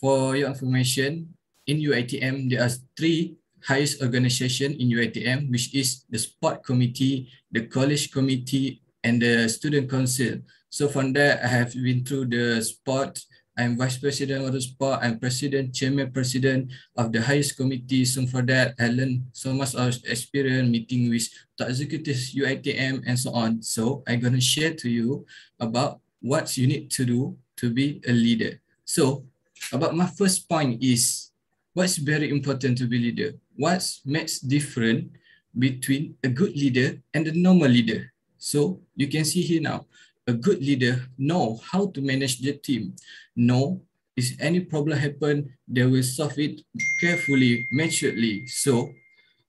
for your information in UITM there are three highest organization in UITM which is the sport committee, the college committee and the student council. So from there, I have been through the sport. I'm vice president of the sport. I'm president, chairman, president of the highest committee. So for that, I learned so much of experience meeting with the executives, UITM, and so on. So I'm going to share to you about what you need to do to be a leader. So about my first point is what's very important to be a leader? What makes different between a good leader and a normal leader? So you can see here now, a good leader know how to manage the team. Know if any problem happen, they will solve it carefully, maturely. So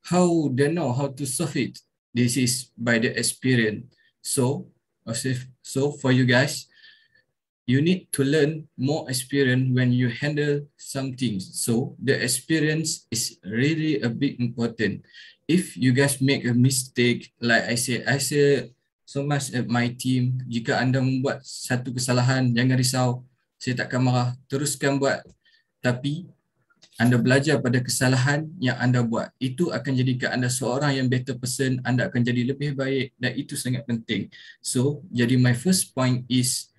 how they know how to solve it? This is by the experience. So, uh, so for you guys, you need to learn more experience when you handle some things. So the experience is really a big important. If you guys make a mistake, like I say, I say so much at my team, jika anda membuat satu kesalahan, jangan risau. Saya takkan marah. Teruskan buat. Tapi anda belajar pada kesalahan yang anda buat. Itu akan jadikan anda seorang yang better person. Anda akan jadi lebih baik dan itu sangat penting. So, jadi my first point is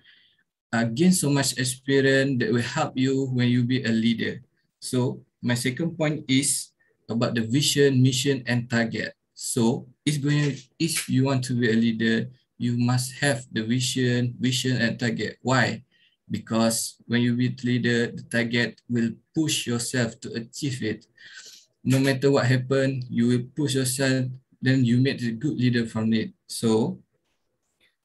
uh, gain so much experience that will help you when you be a leader. So, my second point is about the vision, mission and target. So it's going if you want to be a leader, you must have the vision, vision and target. Why? Because when you be a leader, the target will push yourself to achieve it. No matter what happen, you will push yourself, then you make a good leader from it. So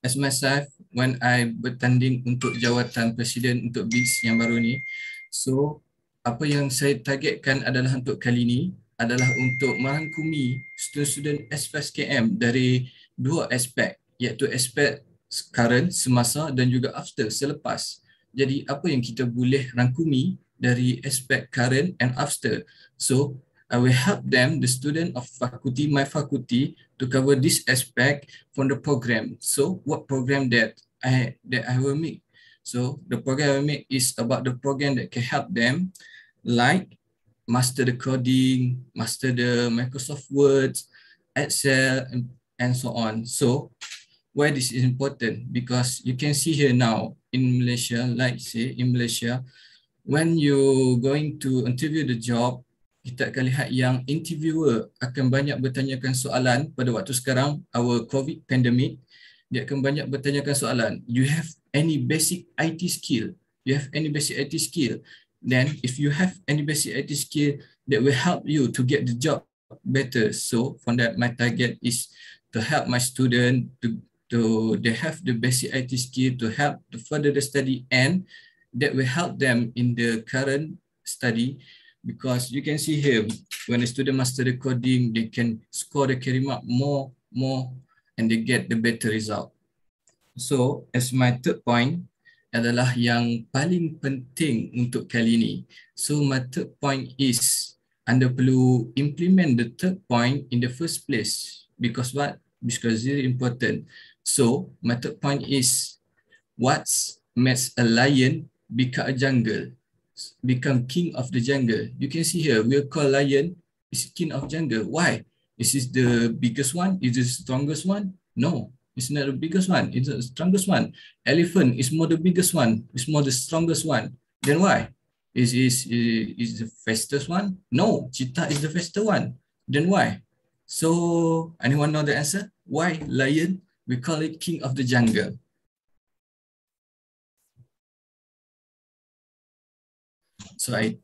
as myself, when I bertanding untuk jawatan presiden untuk BIS yang baru ni, so apa yang saya targetkan adalah untuk kali ni, adalah untuk merangkumi student-student SPSKM dari dua aspek iaitu aspek current semasa dan juga after selepas. Jadi apa yang kita boleh rangkumi dari aspek current and after. So I will help them, the student of faculty, my faculty, to cover this aspect from the program. So what program that I that I will make? So the program I will make is about the program that can help them, like master the coding, master the Microsoft Words, Excel, and, and so on. So why this is important? Because you can see here now in Malaysia, like say in Malaysia, when you going to interview the job, kita akan lihat yang interviewer akan banyak bertanyakan soalan pada waktu sekarang, our COVID pandemic, dia akan banyak bertanyakan soalan. You have any basic IT skill? You have any basic IT skill? Then if you have any basic IT skill that will help you to get the job better. So from that, my target is to help my student to, to they have the basic IT skill to help to further the study and that will help them in the current study because you can see here when a student master the coding, they can score the carry mark more, more, and they get the better result. So as my third point, adalah yang paling penting untuk kali ini. So my third point is anda perlu implement the third point in the first place because what? Because it's important. So my third point is what makes a lion become a jungle? Become king of the jungle. You can see here, we'll call lion is king of jungle. Why? Is this the biggest one? Is this the strongest one? No, It's not the biggest one. It's the strongest one. Elephant is more the biggest one. It's more the strongest one. Then why? Is is is the fastest one? No, cheetah is the fastest one. Then why? So anyone know the answer? Why lion? We call it king of the jungle. So I,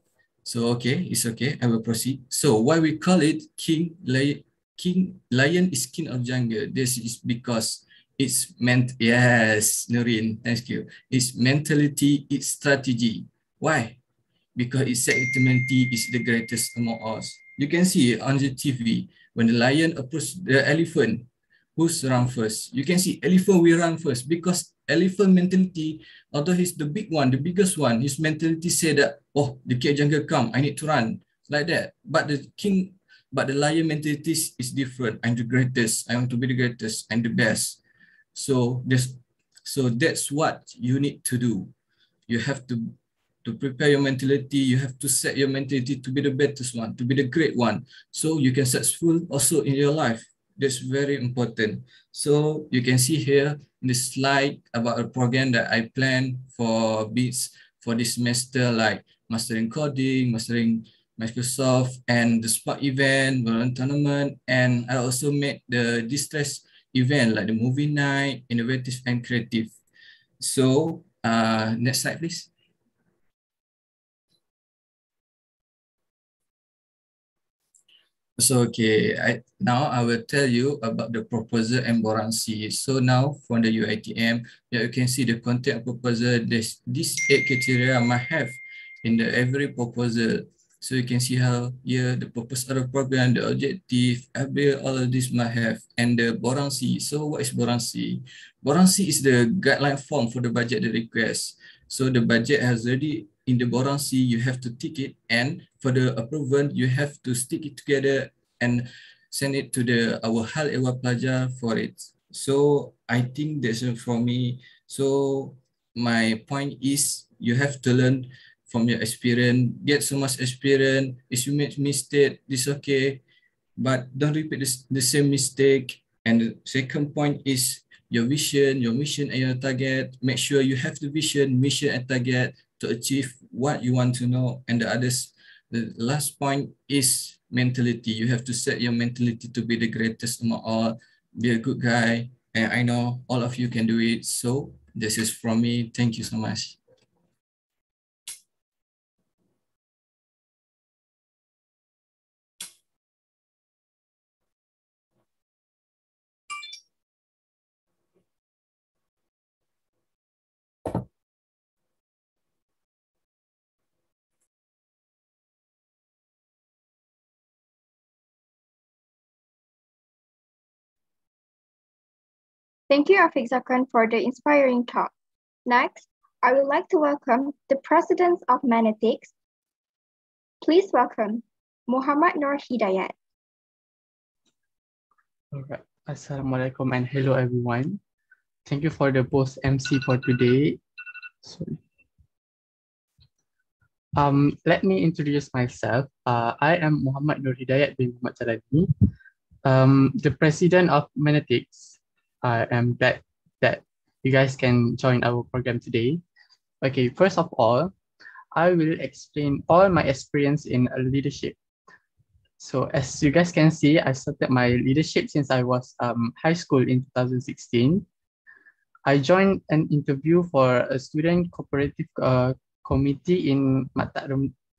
so okay, it's okay. I will proceed. So why we call it king lion? King lion is king of jungle. This is because it's meant yes, Nurin, thank you. It's mentality, it's strategy. Why? Because its mentality is the greatest among us. You can see on the TV when the lion approach the elephant, who's run first? You can see elephant will run first because elephant mentality, although he's the big one, the biggest one, his mentality said that, oh, the king jungle come, I need to run like that. But the king but the lion mentality is different. I'm the greatest. I want to be the greatest and the best. So this, so that's what you need to do. You have to to prepare your mentality. You have to set your mentality to be the best one, to be the great one. So you can successful also in your life. That's very important. So you can see here in this slide about a program that I plan for BITS for this semester, like mastering coding, mastering Microsoft and the sport event, Valorant tournament, and I also made the distress event like the movie night, innovative and creative. So uh, next slide, please. So okay, I, now I will tell you about the proposal and warranty. So now from the UITM, yeah, you can see the content proposal. This, this eight criteria might have in the every proposal So you can see how here the purpose of the program, the objective, every all of this might have, and the Boransi. So what is Boransi? Boransi is the guideline form for the budget the request. So the budget has already in the Boransi, you have to tick it, and for the approval, you have to stick it together and send it to the our Hal Ehwal Pelajar for it. So I think that's it for me. So my point is you have to learn from your experience, get so much experience. If you make mistake, it's okay, but don't repeat this, the same mistake. And the second point is your vision, your mission and your target. Make sure you have the vision, mission and target to achieve what you want to know. And the others, the last point is mentality. You have to set your mentality to be the greatest among all, be a good guy. And I know all of you can do it. So this is from me. Thank you so much. Thank you, Afiq Zakwan, for the inspiring talk. Next, I would like to welcome the president of Manetics. Please welcome Muhammad Nur Hidayat. All right. Assalamualaikum and hello everyone. Thank you for the post MC for today. Sorry. Um, let me introduce myself. Uh, I am Muhammad Nur Hidayat bin Muhammad Jalani, um, the president of Manetics. I am glad that you guys can join our program today. Okay, first of all, I will explain all my experience in leadership. So as you guys can see, I started my leadership since I was um, high school in 2016. I joined an interview for a student cooperative uh, committee in Maktab,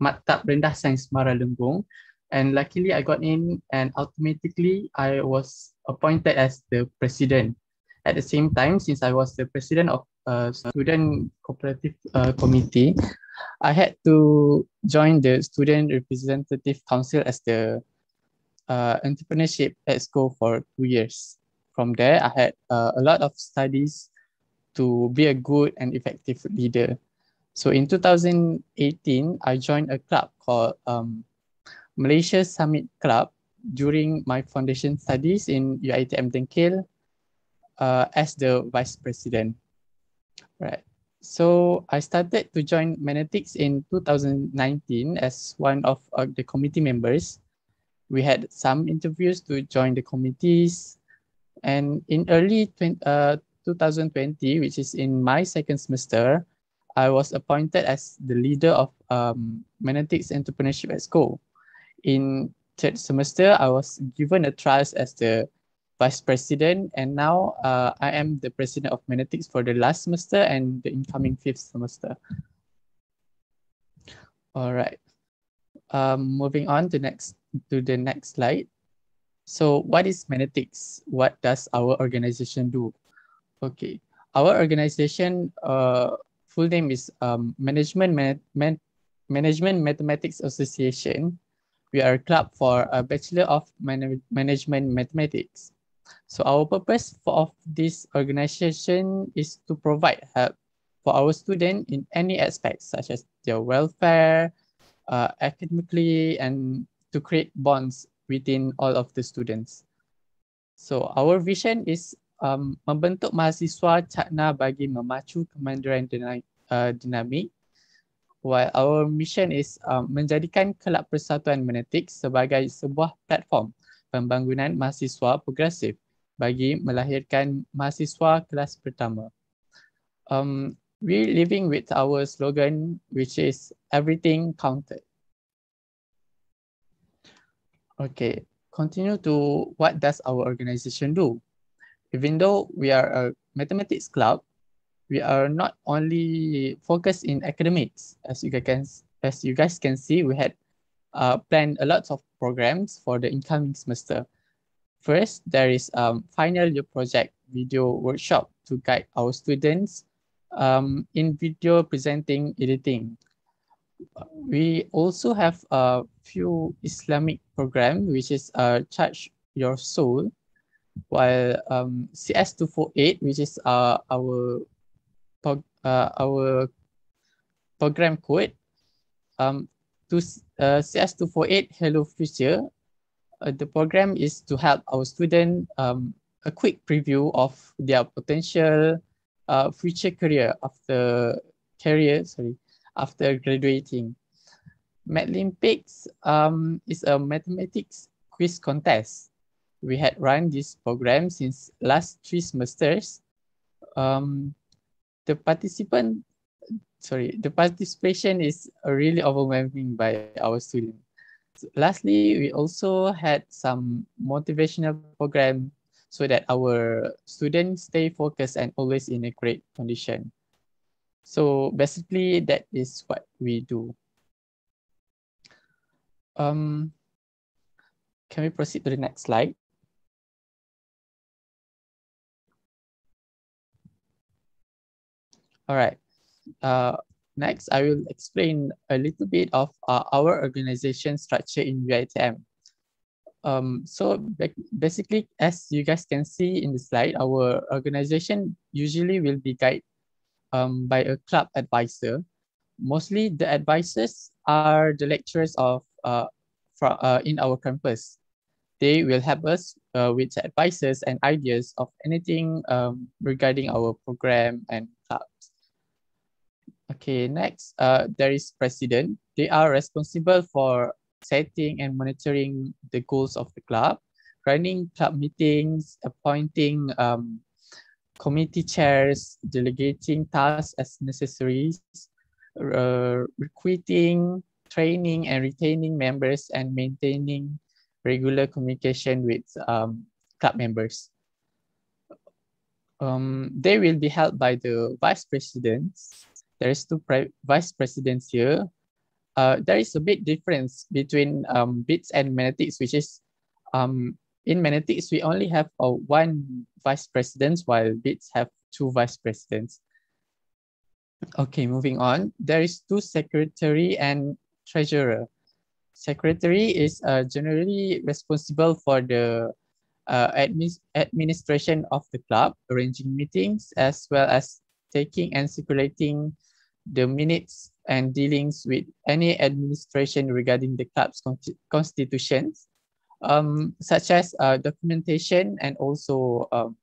Maktab Rendah Sains Mara Lembong. And luckily I got in and automatically I was appointed as the president. At the same time, since I was the president of a student cooperative uh, committee, I had to join the student representative council as the uh, entrepreneurship at school for two years. From there, I had uh, a lot of studies to be a good and effective leader. So in 2018, I joined a club called um, Malaysia Summit Club during my foundation studies in UITM Dengkil uh, as the vice president. Right. So I started to join Manetics in 2019 as one of uh, the committee members. We had some interviews to join the committees. And in early 20, uh, 2020, which is in my second semester, I was appointed as the leader of um, Manetics Entrepreneurship at school. In third semester, I was given a trust as the vice president, and now uh, I am the president of Manetics for the last semester and the incoming fifth semester. All right. Um, moving on to next to the next slide. So what is Manetics? What does our organization do? Okay, our organization uh, full name is um, Management Man Man Management Mathematics Association. We are a club for a Bachelor of Man Management Mathematics. So our purpose for, of this organization is to provide help for our students in any aspects such as their welfare, uh, academically, and to create bonds within all of the students. So our vision is um, membentuk mahasiswa cakna bagi memacu kemandiran uh, dinamik while our mission is um, menjadikan Kelab Persatuan Menetik sebagai sebuah platform pembangunan mahasiswa progresif bagi melahirkan mahasiswa kelas pertama. Um, we living with our slogan which is everything counted. Okay, continue to what does our organization do? Even though we are a mathematics club, we are not only focused in academics. As you guys, as you guys can see, we had uh, planned a lot of programs for the incoming semester. First, there is um, final year project video workshop to guide our students um, in video presenting editing. we also have a few Islamic program, which is uh, Charge Your Soul, while um, CS248, which is uh, our uh, our program code, um, to uh, CS248 Hello Future, uh, the program is to help our student um, a quick preview of their potential uh, future career after career, sorry, after graduating. Mathematics um, is a mathematics quiz contest. We had run this program since last three semesters. Um, the participant, sorry, the participation is really overwhelming by our students. So lastly, we also had some motivational program so that our students stay focused and always in a great condition. So basically, that is what we do. Um, can we proceed to the next slide? All right. Uh, next, I will explain a little bit of uh, our organization structure in UITM. Um, so basically, as you guys can see in the slide, our organization usually will be guided um, by a club advisor. Mostly the advisors are the lecturers of uh, from, uh, in our campus. They will help us uh, with advices and ideas of anything um, regarding our program and. Okay, next, uh, there is president. They are responsible for setting and monitoring the goals of the club, running club meetings, appointing um, committee chairs, delegating tasks as necessary, uh, recruiting, training and retaining members, and maintaining regular communication with um, club members. Um, they will be held by the vice presidents. There is two vice presidents here. Uh, there is a big difference between um, bits and Manetics, which is um, in Manetics, we only have uh, one vice president, while bits have two vice presidents. Okay, moving on. There is two secretary and treasurer. Secretary is uh, generally responsible for the uh, admi administration of the club, arranging meetings, as well as taking and circulating the minutes and dealings with any administration regarding the club's con constitutions, um, such as uh, documentation and also um,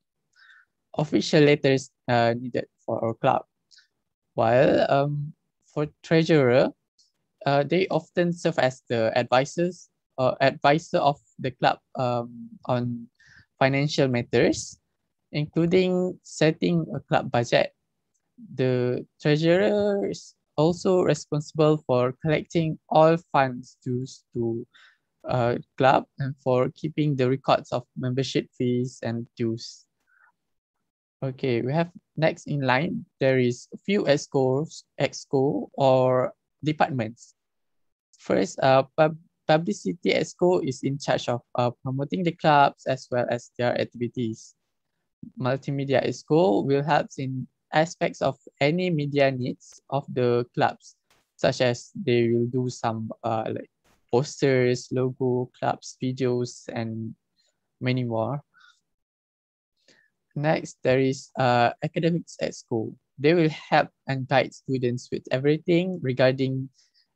official letters uh, needed for our club. While um, for treasurer, uh, they often serve as the advisors or advisor of the club um, on financial matters, including setting a club budget. The treasurer is also responsible for collecting all funds dues to uh, club and for keeping the records of membership fees and dues. Okay, we have next in line, there is a few EXCOs, EXCO or departments. First, uh, pub publicity EXCO is in charge of uh, promoting the clubs as well as their activities. Multimedia EXCO will help in aspects of any media needs of the clubs, such as they will do some uh, like posters, logo, clubs, videos, and many more. Next, there is uh, academics at school. They will help and guide students with everything regarding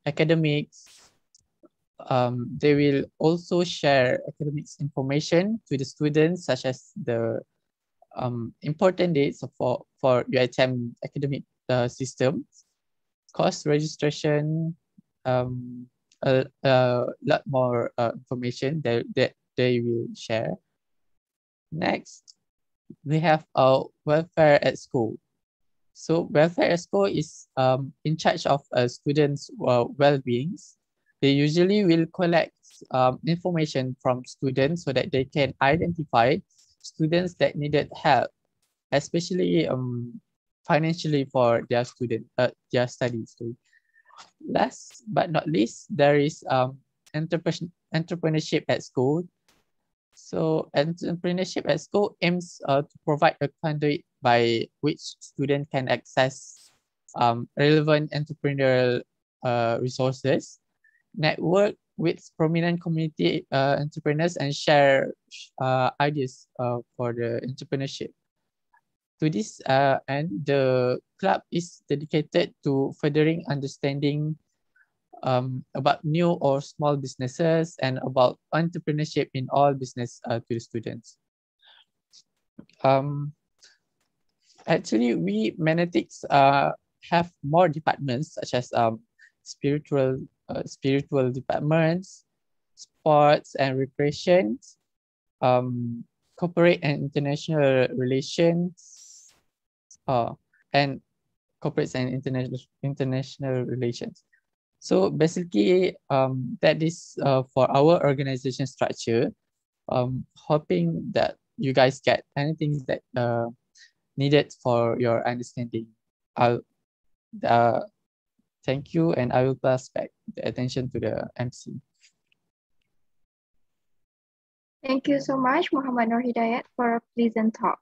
academics. Um, they will also share academics information to the students, such as the um, important dates for, for UITM academic uh, system, course registration, um, a, a lot more uh, information that, that they will share. Next, we have a welfare at school. So welfare at school is um, in charge of a students' uh, well-being. They usually will collect um, information from students so that they can identify students that needed help, especially um, financially for their student, uh, their studies. So last but not least, there is um, entrepreneurship at school. So entrepreneurship EXCO aims uh, to provide a conduit by which students can access um, relevant entrepreneurial uh, resources, network with prominent community uh, entrepreneurs, and share uh, ideas uh, for the entrepreneurship. To this uh, end, the club is dedicated to furthering understanding um, about new or small businesses and about entrepreneurship in all business uh, to the students. Um, actually, we Manetics uh, have more departments such as um, spiritual uh, spiritual departments, sports and recreations, um, corporate and international relations, uh, and corporate and international international relations. So basically, um, that is uh, for our organization structure. Um, hoping that you guys get anything that uh, needed for your understanding. I'll uh, thank you and I will pass back the attention to the MC. Thank you so much, Muhammad Nur Hidayat, for a pleasant talk.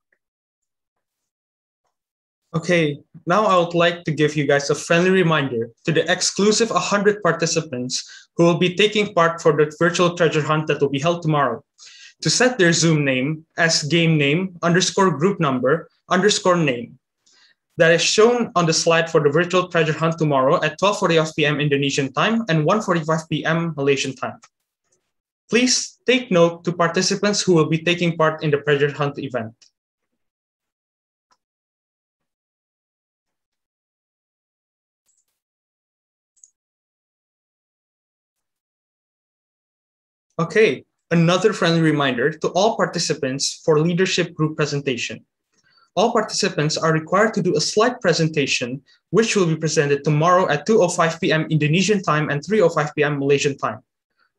Okay, now I would like to give you guys a friendly reminder to the exclusive 100 participants who will be taking part for the virtual treasure hunt that will be held tomorrow to set their Zoom name as game name underscore group number underscore name. That is shown on the slide for the virtual treasure hunt tomorrow at 12.45 p.m. Indonesian time and 1.45 p.m. Malaysian time. Please take note to participants who will be taking part in the treasure hunt event. Okay, another friendly reminder to all participants for leadership group presentation. All participants are required to do a slide presentation, which will be presented tomorrow at 2.05 p.m. Indonesian time and 3.05 p.m. Malaysian time.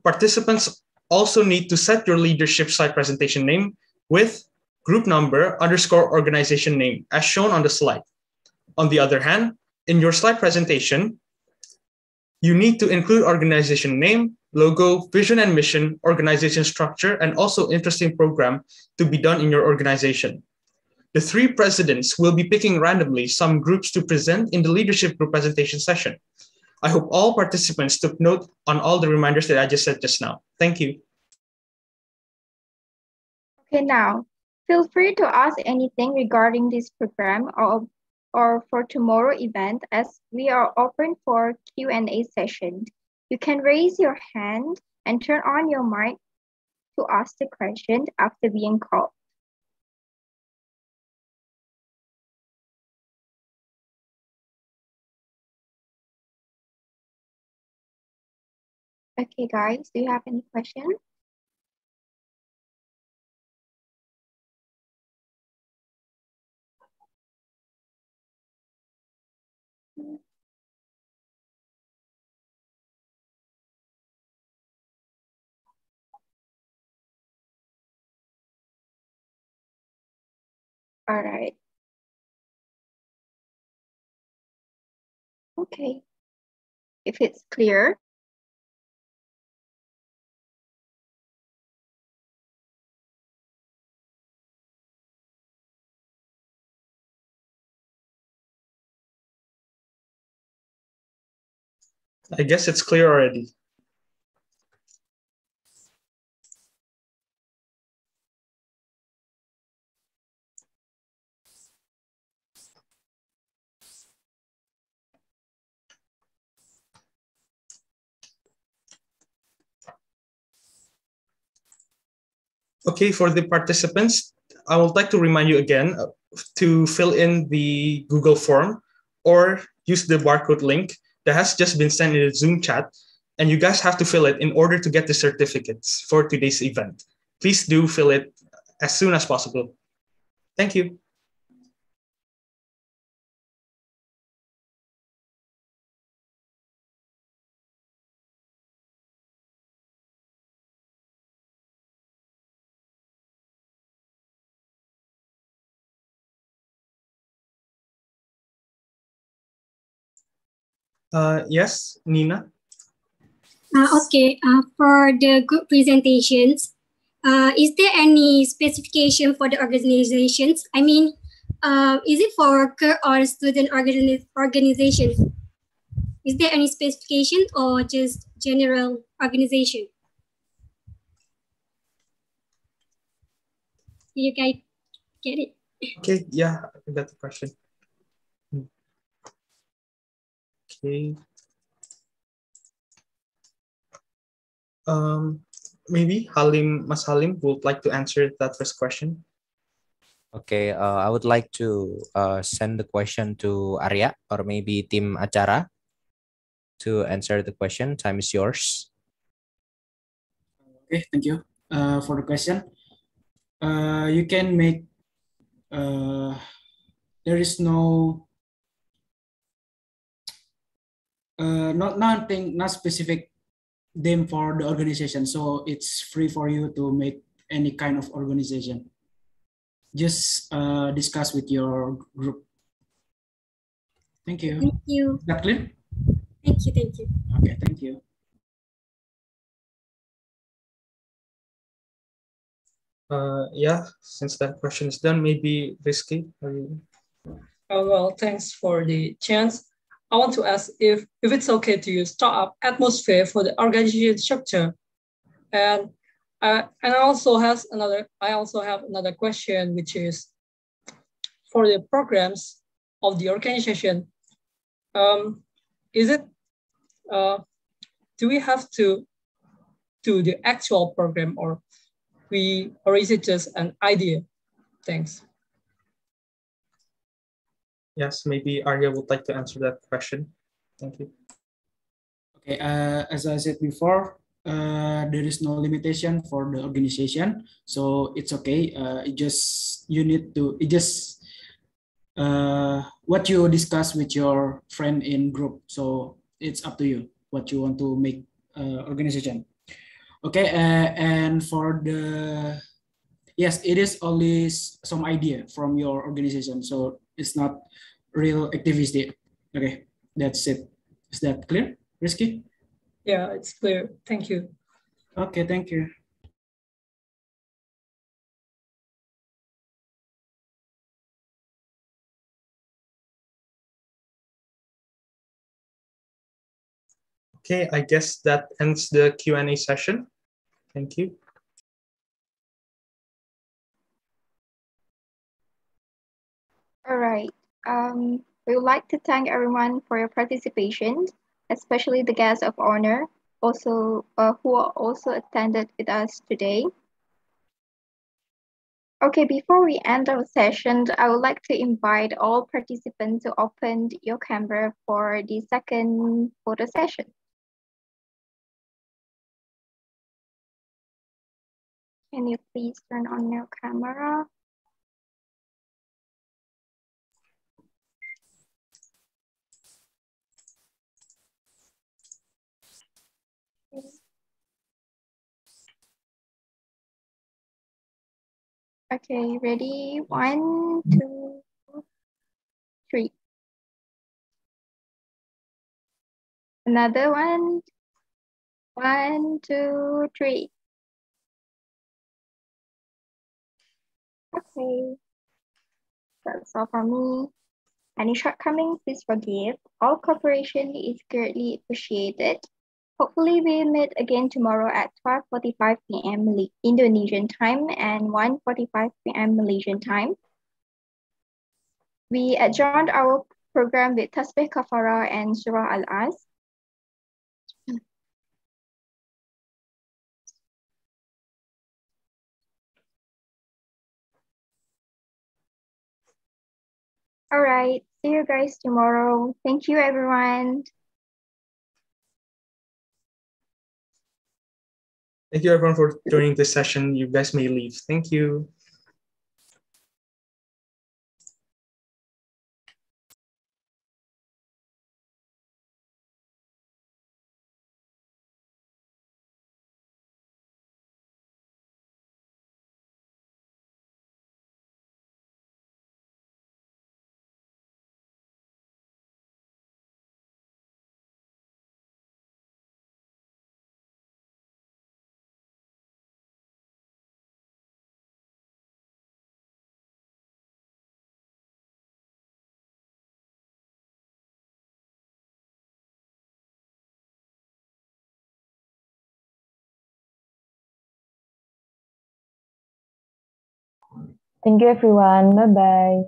Participants also need to set your leadership slide presentation name with group number underscore organization name as shown on the slide. On the other hand, in your slide presentation, you need to include organization name, logo, vision and mission, organization structure, and also interesting program to be done in your organization. The three presidents will be picking randomly some groups to present in the leadership group presentation session. I hope all participants took note on all the reminders that I just said just now. Thank you. Okay, now, feel free to ask anything regarding this program or, or for tomorrow event as we are open for Q&A session. You can raise your hand and turn on your mic to ask the question after being called. Okay, guys, do you have any questions? All right. Okay. If it's clear, I guess it's clear already. Okay, for the participants, I would like to remind you again uh, to fill in the Google form or use the barcode link that has just been sent in the Zoom chat, and you guys have to fill it in order to get the certificates for today's event. Please do fill it as soon as possible. Thank you. Uh, yes, Nina. Uh, okay, uh, for the group presentations, uh, is there any specification for the organizations? I mean, uh, is it for worker or student organi organizations? Is there any specification or just general organization? You guys get it? Okay, yeah, I got the question. Okay. Um, maybe Halim, Mas Halim would like to answer that first question. Okay, uh, I would like to uh, send the question to Arya or maybe Tim Acara to answer the question. Time is yours. Okay, thank you uh, for the question. Uh, you can make, uh, there is no, uh, not nothing, not specific name for the organization. So it's free for you to make any kind of organization. Just uh, discuss with your group. Thank you. Thank you. Is that clear? Thank you. Thank you. Okay, thank you. Uh, yeah, since that question is done, maybe Risky, are you? Uh, well, thanks for the chance. I want to ask if, if it's okay to use startup atmosphere for the organization structure. And uh, and I also has another I also have another question, which is for the programs of the organization. Um, is it uh, do we have to do the actual program or we or is it just an idea? Thanks. Yes, maybe Arya would like to answer that question. Thank you. Okay, uh, as I said before, uh, there is no limitation for the organization, so it's okay. Uh, it just you need to it just uh, what you discuss with your friend in group. So it's up to you what you want to make uh, organization. Okay, uh, and for the yes, it is only some idea from your organization, so it's not real activity. Okay, that's it. Is that clear, Risky? Yeah, it's clear. Thank you. Okay, thank you. Okay, I guess that ends the Q&A session. Thank you. Right. Um, we would like to thank everyone for your participation, especially the guests of honor, also uh, who also attended with us today. Okay, before we end our session, I would like to invite all participants to open your camera for the second photo session. Can you please turn on your camera? Okay, ready? One, two, three. Another one. One, two, three. Okay. That's all from me. Any shortcomings, please forgive. All cooperation is greatly appreciated. Hopefully, we meet again tomorrow at 12.45 p.m. Indonesian time and 1.45 p.m. Malaysian time. We adjourned our program with Tasbih Kafara and Surah Al-Asr. All right. See you guys tomorrow. Thank you, everyone. Thank you everyone for joining this session. You guys may leave. Thank you. Thank you everyone. Bye bye.